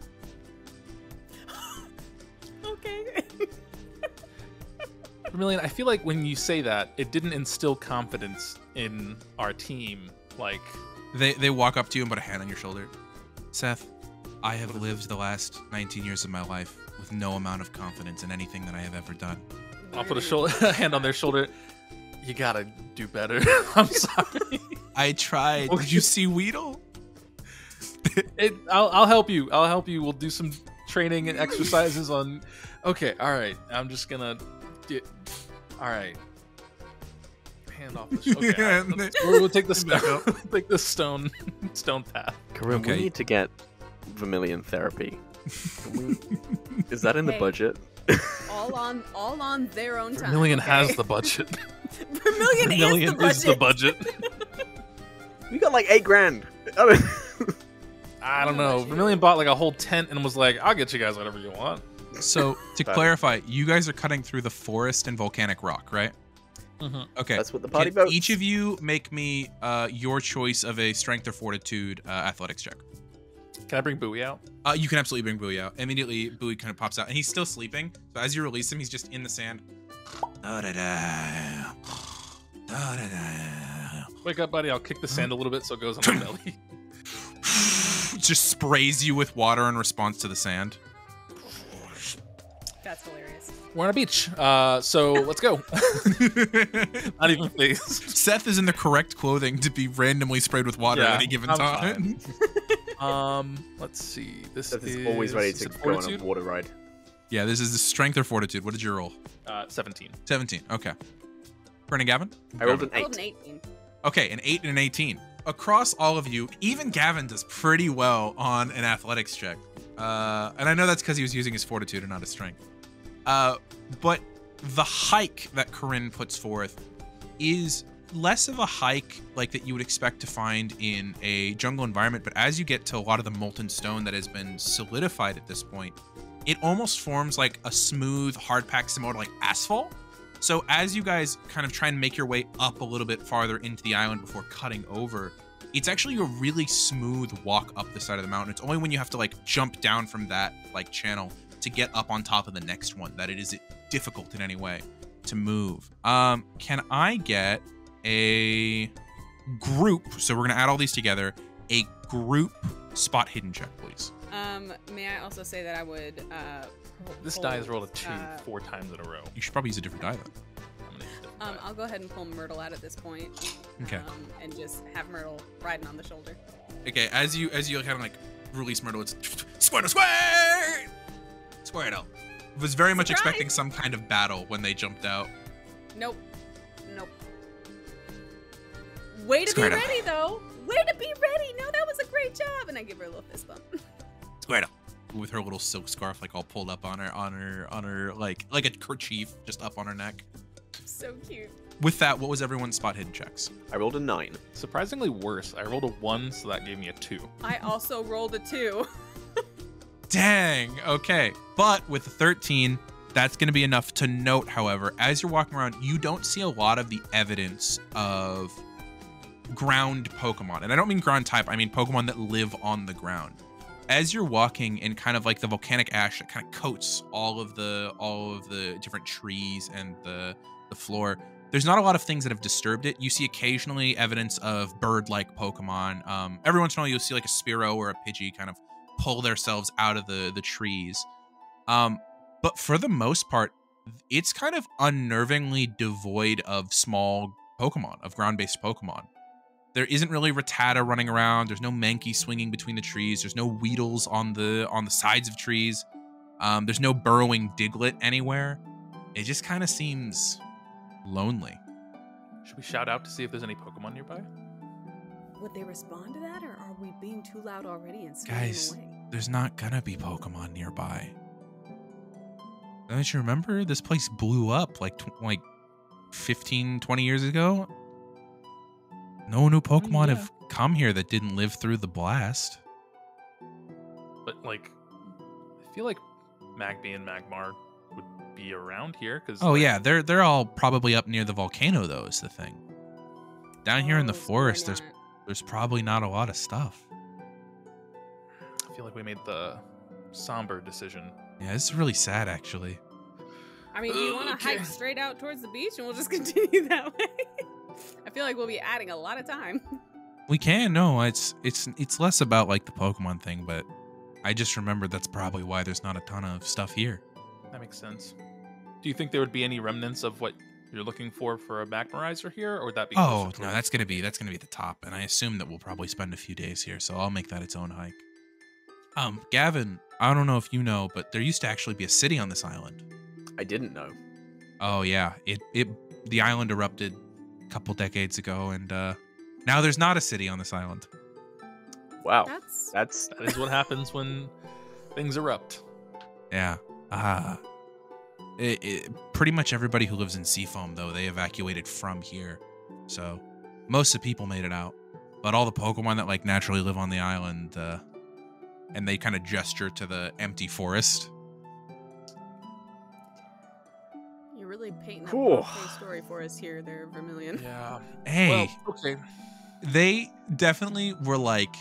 Okay. Vermilion, I feel like when you say that, it didn't instill confidence in our team. Like, They they walk up to you and put a hand on your shoulder. Seth, I have lived the last 19 years of my life with no amount of confidence in anything that I have ever done. I'll put a shoulder, a hand on their shoulder. You gotta do better. I'm sorry. I tried. Did you see Weedle? It, I'll, I'll help you. I'll help you. We'll do some training and exercises on. Okay, all right. I'm just gonna. Get, all right. Hand off. The, okay, all right, let's- we'll, we'll take the Back stone. take the stone stone path. Coryne, Okay. we need to get Vermilion therapy. We- Is that in the budget? all on all on their own time. Vermilion okay? has the budget. Vermilion, Vermilion is the budget. is the budget. We got like eight grand. I mean, I don't know. shit. Vermilion bought like a whole tent and was like, "I'll get you guys whatever you want." So to clarify, you guys are cutting through the forest and volcanic rock, right? Mhm. Okay. That's what the party Can votes. each of you make me uh, your choice of a strength or fortitude uh, athletics check. Can I bring Bowie out? Uh, you can absolutely bring Bowie out. Immediately, Bowie kind of pops out, and he's still sleeping. So as you release him, he's just in the sand. Da-da-da. Da-da-da. Wake up, buddy. I'll kick the sand a little bit so it goes on my belly. just sprays you with water in response to the sand. That's hilarious. We're on a beach, uh, so let's go. Not even phased. Seth is in the correct clothing to be randomly sprayed with water Yeah, at any given I'm time. Um, let's see. This Seth is is always ready to it go on a water ride. yeah, this is the strength or fortitude. What did you roll? Uh, 17. 17. Okay. Brennan Gavin? I rolled an I rolled eight. an 18. Okay, an 8 and an 18. Across all of you, even Gavin does pretty well on an athletics check. Uh, and I know that's because he was using his fortitude and not his strength. Uh, but the hike that Coryne puts forth is less of a hike like that you would expect to find in a jungle environment. But as you get to a lot of the molten stone that has been solidified at this point, it almost forms like a smooth, hard packed similar to like asphalt. So as you guys kind of try and make your way up a little bit farther into the island before cutting over, it's actually a really smooth walk up the side of the mountain. It's only when you have to like jump down from that like channel to get up on top of the next one that it is difficult in any way to move. Um, can I get a group? So we're gonna add all these together. A group spot hidden check, please. Um, may I also say that I would uh This pull, die has rolled a two uh, four times in a row. You should probably use a different die then. I'm gonna use a different Um, die. I'll go ahead and pull Myrtle out at this point. Okay. Um, and just have Myrtle riding on the shoulder. Okay, as you as you kind of like release Myrtle, it's Squirtle, Squirt, Squirtle. Was very much Surprise! expecting some kind of battle when they jumped out. Nope. Nope. Way to Squirtle. be ready, though. Way to be ready. No, that was a great job. And I give her a little fist bump. Squirtle. With her little silk scarf like all pulled up on her on her on her like like a kerchief just up on her neck. so cute. With that, what was everyone's spot hidden checks? I rolled a nine. Surprisingly worse. I rolled a one, so that gave me a two. I also rolled a two. Dang. Okay. But with the 13, that's going to be enough to note, however, as you're walking around, you don't see a lot of the evidence of ground Pokemon. And I don't mean ground type, I mean Pokemon that live on the ground. As you're walking in kind of like the volcanic ash that kind of coats all of the all of the different trees and the the floor, there's not a lot of things that have disturbed it. You see occasionally evidence of bird-like Pokemon. Um, every once in a while, you'll see like a Spearow or a Pidgey kind of pull themselves out of the the trees. Um, but for the most part, it's kind of unnervingly devoid of small Pokemon, of ground-based Pokemon. There isn't really Rattata running around. There's no Mankey swinging between the trees. There's no Weedles on the on the sides of trees. Um, there's no burrowing Diglett anywhere. It just kind of seems lonely. Should we shout out to see if there's any Pokemon nearby? Would they respond to that, or are we being too loud already and scaring Guys, away? there's not gonna be Pokemon nearby. Don't you remember this place blew up like tw- like 15, 20 years ago? No new oh, Pokemon yeah. have come here that didn't live through the blast. But like, I feel like Magby and Magmar would be around here because. Oh yeah, they're they're all probably up near the volcano though. Is the thing. Down here in the Oh, so they're forest, there's not. There's probably not a lot of stuff. I feel like we made the somber decision. Yeah, this is really sad actually. I mean, do you want to Okay. hike straight out towards the beach and we'll just continue that way? I feel like we'll be adding a lot of time. We can no, it's it's it's less about like the Pokemon thing, but I just remember that's probably why there's not a ton of stuff here. That makes sense. Do you think there would be any remnants of what you're looking for for a Magmarizer here, or would that be? Oh no, that's gonna be that's gonna be the top, and I assume that we'll probably spend a few days here, so I'll make that its own hike. Um, Gavin, I don't know if you know, but there used to actually be a city on this island. I didn't know. Oh yeah, it it the island erupted a couple decades ago, and uh, now there's not a city on this island. Wow. That's That's That is what happens when things erupt. Yeah. Ah. It, it, pretty much everybody who lives in Seafoam, though, they evacuated from here. So most of the people made it out. But all the Pokemon that like naturally live on the island, uh, and they kind of gesture to the empty forest. you're really painting a Cool. birthday story for us here, there, Vermilion. Yeah. Hey, Well, okay. they definitely were like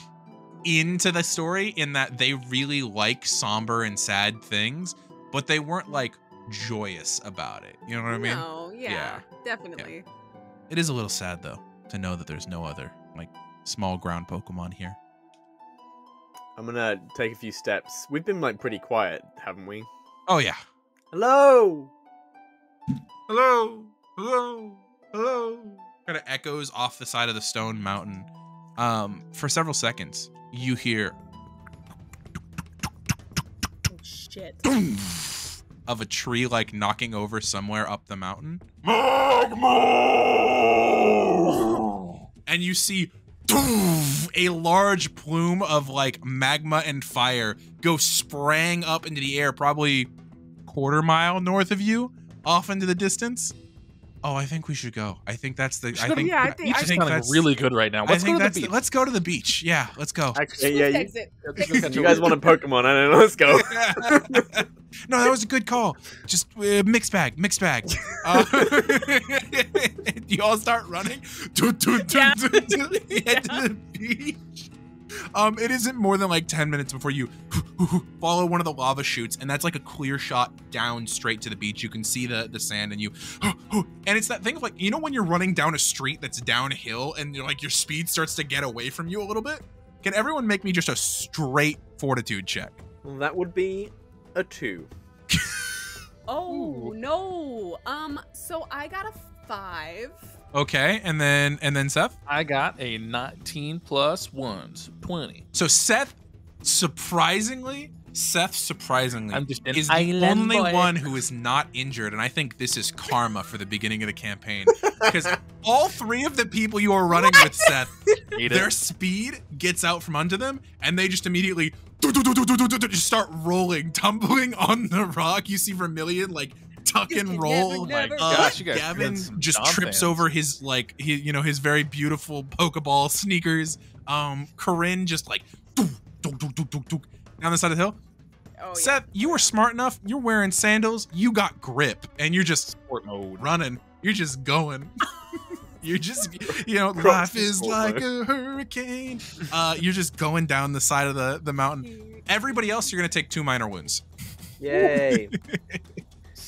into the story in that they really like somber and sad things, but they weren't like joyous about it. You know what I mean? No, yeah, Yeah. definitely. It is a little sad though to know that there's no other like small ground Pokemon here. I'm gonna take a few steps. We've been like pretty quiet, haven't we? Oh yeah. Hello. Hello. Hello. Hello. Kind of echoes off the side of the stone mountain. Um, for several seconds, you hear Oh, shit. Of a tree like knocking over somewhere up the mountain. Magma! And you see a large plume of like magma and fire go spraying up into the air, probably quarter mile north of you, off into the distance. Oh, I think we should go. I think that's the. I think. yeah, I think- Beach I is think that's- really good right now. Let's go think to that's. the the- beach. let's go to the beach. Yeah, let's go. Actually, yeah, Swift you, exit. Let's go catch you guys wave. want a Pokemon? I don't know. Let's go. no, that was a good call. Just uh, mixed bag, mixed bag. Uh, you all start running. Dun, head to the beach. Um, it isn't more than like 10 minutes before you follow one of the lava chutes, and that's like a clear shot down straight to the beach. You can see the, the sand, and you, and it's that thing of like, you know, when you're running down a street that's downhill and you're like your speed starts to get away from you a little bit? Can everyone make me just a straight fortitude check? Well, that would be a two. Oh Ooh. no. Um. So I got a five. Okay, and then and then Seth. I got a 19 plus ones 20. So Seth, surprisingly, Seth surprisingly is the only boy. one who is not injured, and I think this is karma for the beginning of the campaign because all three of the people you are running with, Seth, their speed gets out from under them, and they just immediately just start rolling, tumbling on the rock. You see Vermilion like tuck and Never, roll. never, Uh, gosh, you guys Gavin just trips fans. over his like he, you know his very beautiful Pokeball sneakers. Um, Coryne just like doo, doo, doo, doo, doo, doo, down the side of the hill. Oh Seth, you were smart enough. You're wearing sandals. You got grip, and you're just Sport mode. running. You're just going. you're just you know Cross life is sport like a hurricane. Uh, you're just going down the side of the the mountain. Everybody else, you're gonna take two minor wounds. Yay!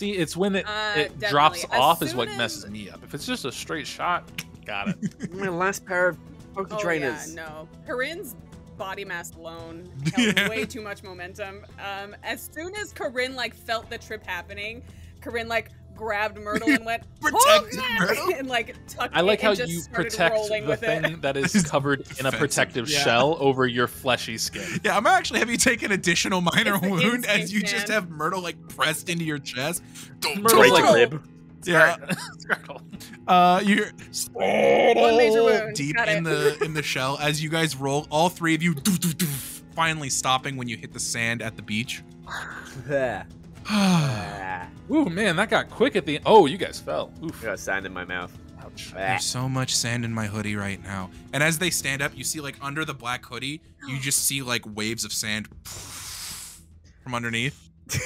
See, it's when it, Uh, it drops. As off is what as- messes me up. If it's just a straight shot, got it. My last pair of Poke Oh trainers. yeah, no. Coryne's body mass alone held Yeah. way too much momentum. Um, as soon as Coryne like felt the trip happening, Coryne like grabbed Myrtle and went Protected "Hold Myrtle? and like tucked I like it how you protect the thing it. that is covered in a protective yeah. shell over your fleshy skin. Yeah, I'm gonna actually have you take an additional minor It's wound as instinct, you just have Myrtle like pressed into your chest. Don't Myrtle like- a rib. yeah. Uh, you're One major deep in the in the shell as you guys roll. All three of you doo, doo, doo, finally stopping when you hit the sand at the beach. Ooh, man, that got quick at the Oh, you guys fell. Oof. I got sand in my mouth. Ouch. There's so much sand in my hoodie right now. And as they stand up, you see like under the black hoodie, you just see like waves of sand from underneath.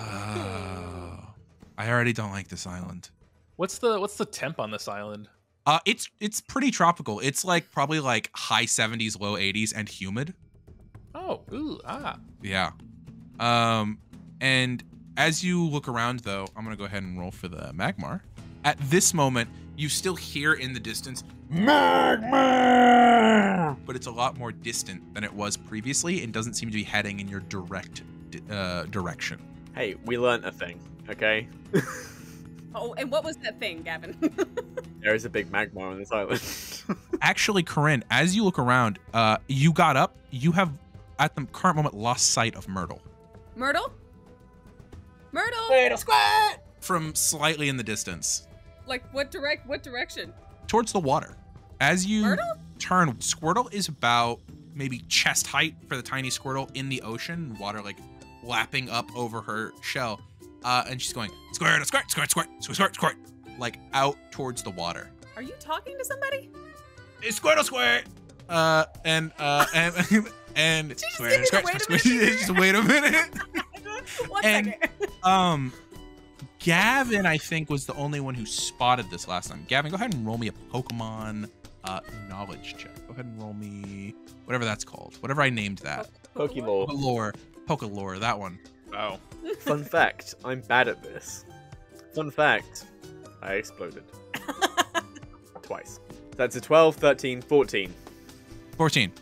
Oh, I already don't like this island. What's the what's the temp on this island? Uh, it's it's pretty tropical. It's like probably like high 70s, low 80s, and humid. Oh, ooh, ah. Yeah. Um, and as you look around, though, I'm gonna go ahead and roll for the Magmar. At this moment, you still hear in the distance Magmar, but it's a lot more distant than it was previously, and doesn't seem to be heading in your direct uh, direction. Hey, we learned a thing, okay? Oh, and what was that thing, Gavin? There is a big magma on this island. Actually, Coryne, as you look around, uh, you got up. You have, at the current moment, lost sight of Myrtle Myrtle? Myrtle? from slightly in the distance. Like what direct? What direction? towards the water. As you Myrtle? turn, Squirtle is about maybe chest height for the tiny Squirtle in the ocean, water like lapping up over her shell. Uh, and she's going, squirt, squirt, squirt, squirt, squirt, squirt, like out towards the water. Are you talking to somebody? Hey, Squirtle, squirt! Uh, and, uh, and, and, Did you just squirt, give me the squirt, wait a squirt, just wait a minute. One And- second. Um, Gavin, I think, was the only one who spotted this last time. Gavin, go ahead and roll me a Pokemon uh, knowledge check. Go ahead and roll me whatever that's called. Whatever I named that. Pokemon. Lore. Pokelore, that one. Oh. Fun fact, I'm bad at this. Fun fact, I exploded. Twice. That's a 12, 13, 14. 14.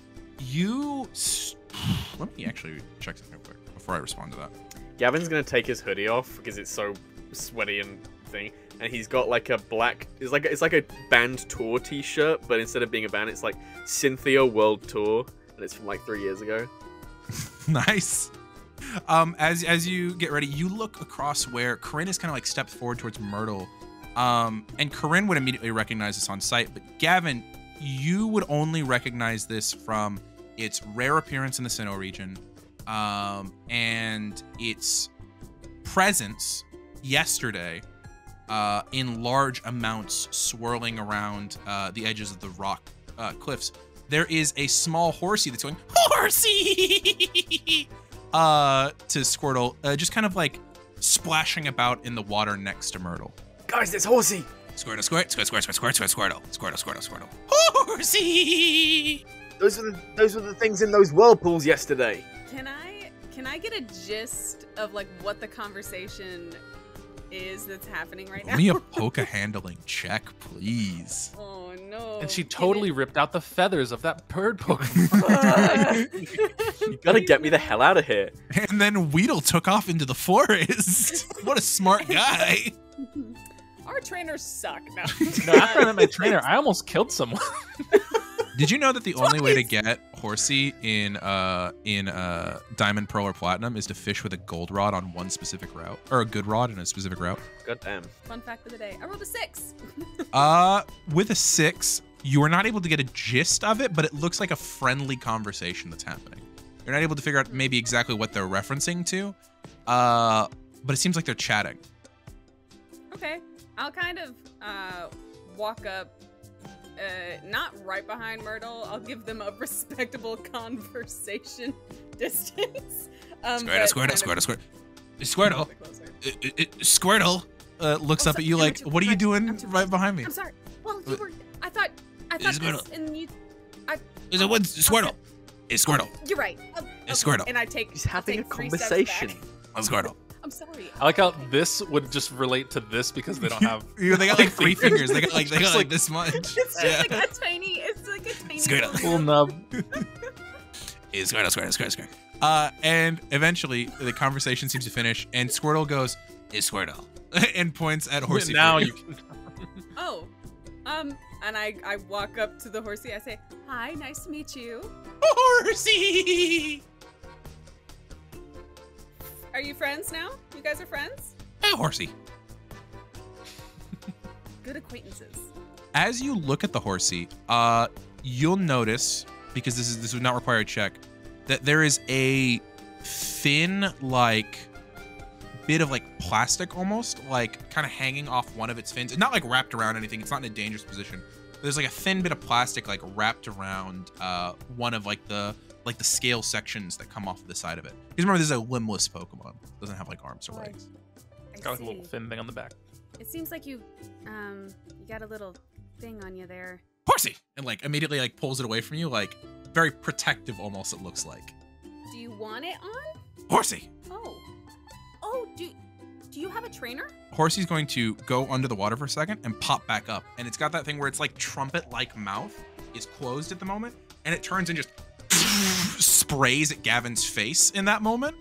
You. s Let me actually check something real quick before I respond to that. Gavin's gonna take his hoodie off because it's so sweaty and thing, and he's got like a black. It's like it's like a band tour T-shirt, but instead of being a band, it's like Cynthia World Tour, and it's from like three years ago. nice. Um, as as you get ready, you look across where Coryne is kind of like stepped forward towards Myrtle. Um, and Coryne would immediately recognize this on sight, but Gavin, you would only recognize this from its rare appearance in the Sinnoh region, um, and its presence yesterday uh, in large amounts swirling around uh, the edges of the rock uh, cliffs. There is a small Horsea that's going Horsea uh, to Squirtle, uh, just kind of like splashing about in the water next to Myrtle. Guys, there's Horsea. Squirtle, squirt, squirt, squirt, squirt, squirt, squirt, Squirtle, Squirtle, Squirtle, Squirtle. Horsea! Those are the those were the things in those whirlpools yesterday. Can I can I get a gist of like what the conversation is that's happening right now? Roll me a poke handling check, please. oh no. And she totally it- ripped out the feathers of that bird Pokemon. You gotta get me the hell out of here. And then Weedle took off into the forest. what a smart guy. Our trainers suck. No. no, after I met my trainer, I almost killed someone. Did you know that the only way to get Horsea in uh in uh diamond, pearl, or platinum is to fish with a gold rod on one specific route, or a good rod in a specific route? God damn. Fun fact of the day: I rolled a six. Uh, with a six, you are not able to get a gist of it, but it looks like a friendly conversation that's happening. You're not able to figure out maybe exactly what they're referencing to, uh, but it seems like they're chatting. Okay, I'll kind of uh, walk up, uh, not right behind Myrtle. I'll give them a respectable conversation distance. Um, Squirtle, Squirtle, Squirtle, Squirtle, Squirtle, little bit closer. uh, uh, uh, Squirtle. Uh, looks Oh, up at you like, "What are you doing I'm right behind me?" I'm sorry. Well, you were. I thought. I thought Myrtle- this, and you. I. Is it what Squirtle? It's Squirtle. You're right. It's okay, Squirtle. And I take. He's having a take three steps conversation. back. It's Squirtle. I'm sorry. I like how this would just relate to this because they don't have. Yeah, they got like three fingers. They got like they got like like- this much. It's just Yeah. like a tiny. It's like a tiny. Squirtle. little- Little nub. is Squirtle, Squirtle, Squirtle, Squirtle. Uh, and eventually the conversation seems to finish, and Squirtle goes, "Is Squirtle," and points at Horsea. now you can. Oh, um, and I I walk up to the Horsea. I say, "Hi, nice to meet you. Horsea. Are you friends now? You guys are friends? Hey, Horsea. Good acquaintances." As you look at the Horsea, uh, you'll notice because this is this would not require a check that there is a thin like bit of like plastic almost like kind of hanging off one of its fins It's not like wrapped around anything it's not in a dangerous position there's like a thin bit of plastic like wrapped around uh one of like the like the scale sections that come off the side of it because remember this is a limbless pokemon it doesn't have like arms or Right. legs I Got like a little see. thin thing on the back. It seems like you, um, you got a little thing on you there. Horsea and like immediately like pulls it away from you like very protective almost it looks like Do you want it on? Horsea Oh, oh, do do you have a trainer? Horsea's going to go under the water for a second and pop back up. And it's got that thing where it's like trumpet like mouth is closed at the moment. And it turns and just sprays at Gavin's face in that moment.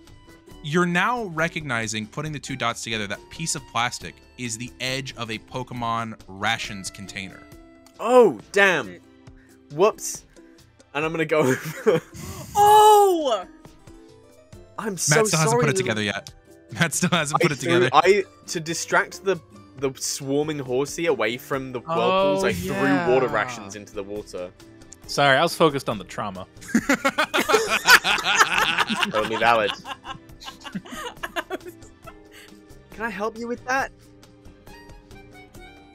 You're now recognizing, putting the two dots together, that piece of plastic is the edge of a Pokemon rations container. Oh damn. Whoops. And I'm gonna go. Oh, I'm so Matt still sorry. hasn't put it together yet. Matt still hasn't put I it threw- together. I to distract the the swarming Horsea away from the whirlpools. Oh, I threw water rations ah. into the water. Sorry, I was focused on the trauma. Totally valid. Can I help you with that?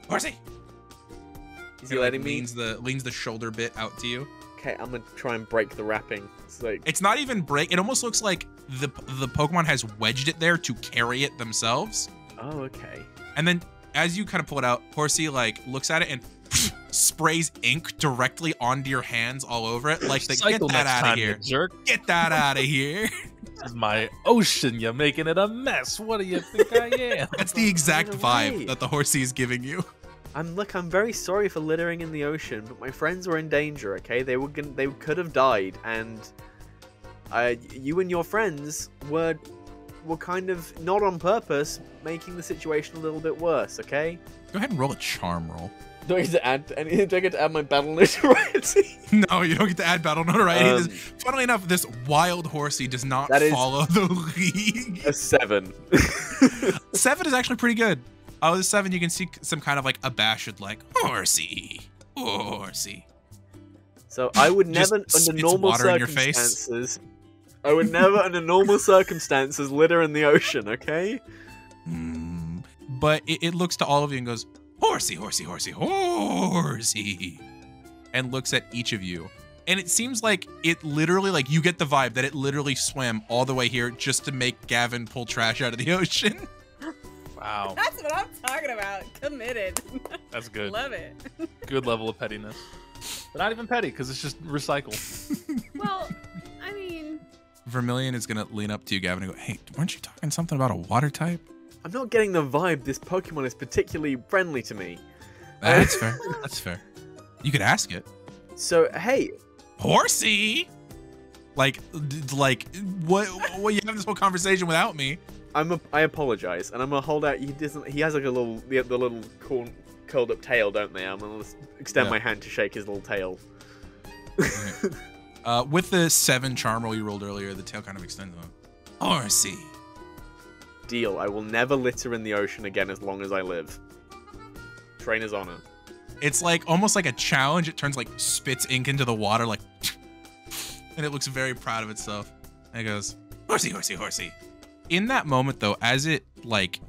Horsea! Is He he like, letting me? leans the leans the shoulder bit out to you. Okay, I'm gonna try and break the wrapping. It's like It's not even break. It almost looks like the the Pokemon has wedged it there to carry it themselves. Oh, okay. And then as you kind of pull it out, Horsea like looks at it and sprays ink directly onto your hands all over it. Like, the, get that out of here. jerk. Get that out of here. This is my ocean. You're making it a mess. What do you think I am? That's the exact vibe that the Horsea is giving you. I'm look. I'm very sorry for littering in the ocean, but my friends were in danger. Okay, they were gonna, they could have died, and uh, you and your friends were were kind of not on purpose, making the situation a little bit worse. Okay. Go ahead and roll a charm roll. Do I get to add? any- Do I get to add my battle notoriety? No, you don't get to add battle notoriety. Um, Funnily enough, this wild Horsea does not follow the league. a seven. Seven is actually pretty good. Oh, the seven, you can see some kind of like abashed, like Horsea, Horsea. So I would never, under normal water in your face. circumstances, I would never, under normal circumstances, litter in the ocean. Okay. Mm, but it, it looks to all of you and goes, Horsea, Horsea, Horsea, Horsea, and looks at each of you. And it seems like it literally, like you get the vibe that it literally swam all the way here just to make Gavin pull trash out of the ocean. Wow, That's what I'm talking about. Committed. that's good. Love it. Good level of pettiness. But not even petty because it's just recycle. Well, I mean, Vermilion is gonna lean up to you, Gavin, and go, "Hey, weren't you talking something about a water type?" I'm not getting the vibe this Pokemon is particularly friendly to me. That's fair. That's fair. You could ask it. So hey, Horsea. Like, like, what? What? You having this whole conversation without me? I'm a, I apologize, and I'm gonna hold out. He doesn't. He has like a little the, the little cool, curled up tail, don't they? I'm gonna extend Yeah. my hand to shake his little tail. Uh, with the seven charm roll you rolled earlier, the tail kind of extends on. Horsea. Deal. I will never litter in the ocean again as long as I live. Trainer's honor. It's like almost like a challenge. It turns like spits ink into the water, like, and it looks very proud of itself. And it goes, Horsea, Horsea, Horsea. In that moment, though, as it like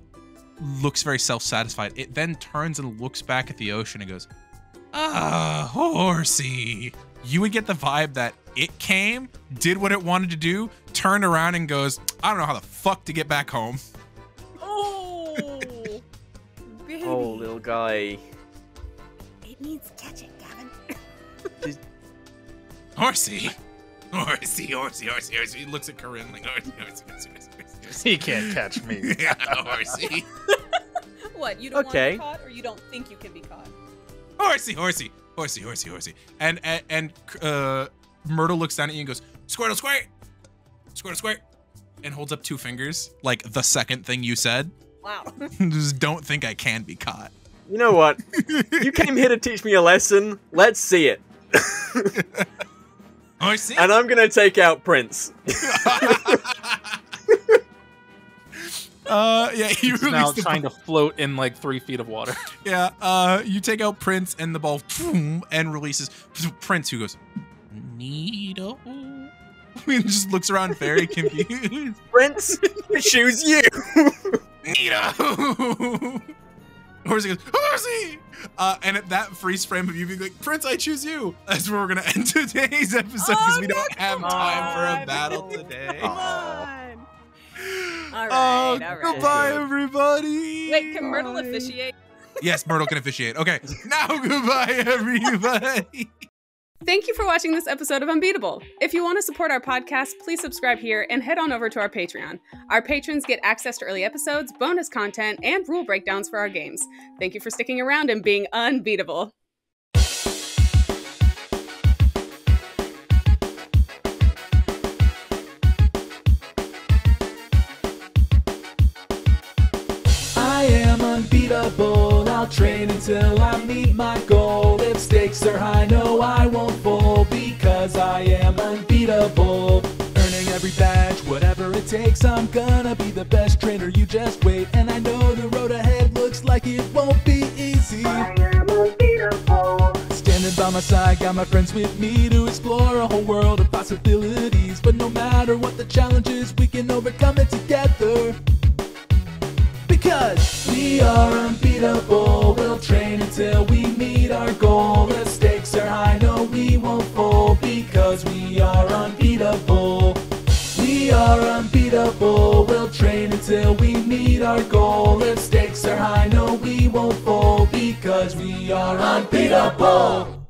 looks very self-satisfied, it then turns and looks back at the ocean and goes, ah, Horsea. You would get the vibe that it came, did what it wanted to do, turned around and goes, I don't know how the fuck to get back home. oh, baby. Oh, little guy. It needs catching, Gavin. Horsea. Horsea, Horsea, Horsea, Horsea. He looks at Coryne like, Horsea, Horsea, Horsea, Horsea, Horsea, Horsea. he can't catch me. yeah, Horsea. What? You don't Okay. want to be caught, or you don't think you can be caught? Horsea, Horsea, Horsea, Horsea, Horsea. And and, and uh, Myrtle looks down at you and goes, Squirtle, squirt, Squirtle, squirt, and holds up two fingers, like the second thing you said. Wow. Just don't think I can be caught. You know what? you came here to teach me a lesson. Let's see it. Horsea. And I'm gonna take out Prince. uh, yeah, you He's now release the trying to float in like three feet of water. Yeah, uh, you take out Prince and the ball and releases Prince, who goes, Neato. And just looks around very confused. Prince, I choose you. Neato. Horsea goes, Horsea! Uh, and at that freeze frame of you being like, Prince, I choose you. That's where we're gonna end today's episode because Oh, we no, don't have come time for a battle today. Come on. All right, oh, all right. goodbye, everybody. Wait, can Myrtle officiate? Yes, Myrtle can officiate. Okay, now goodbye, everybody. Thank you for watching this episode of Unbeatable. If you want to support our podcast, please subscribe here and head on over to our Patreon. Our patrons get access to early episodes, bonus content, and rule breakdowns for our games. Thank you for sticking around and being unbeatable. I am unbeatable. I'll train until I meet my goal. If stakes are high, no, I am unbeatable. Earning every badge, whatever it takes. I'm gonna be the best trainer. You just wait, and I know the road ahead looks like it won't be easy. I am unbeatable. Standing by my side, got my friends with me to explore a whole world of possibilities. But no matter what the challenge is, we can overcome it together. Because we are unbeatable. We'll train until we meet our goal. If are unbeatable. We'll train until we meet our goal. If stakes are high, no, we won't fall. Because we are unbeatable.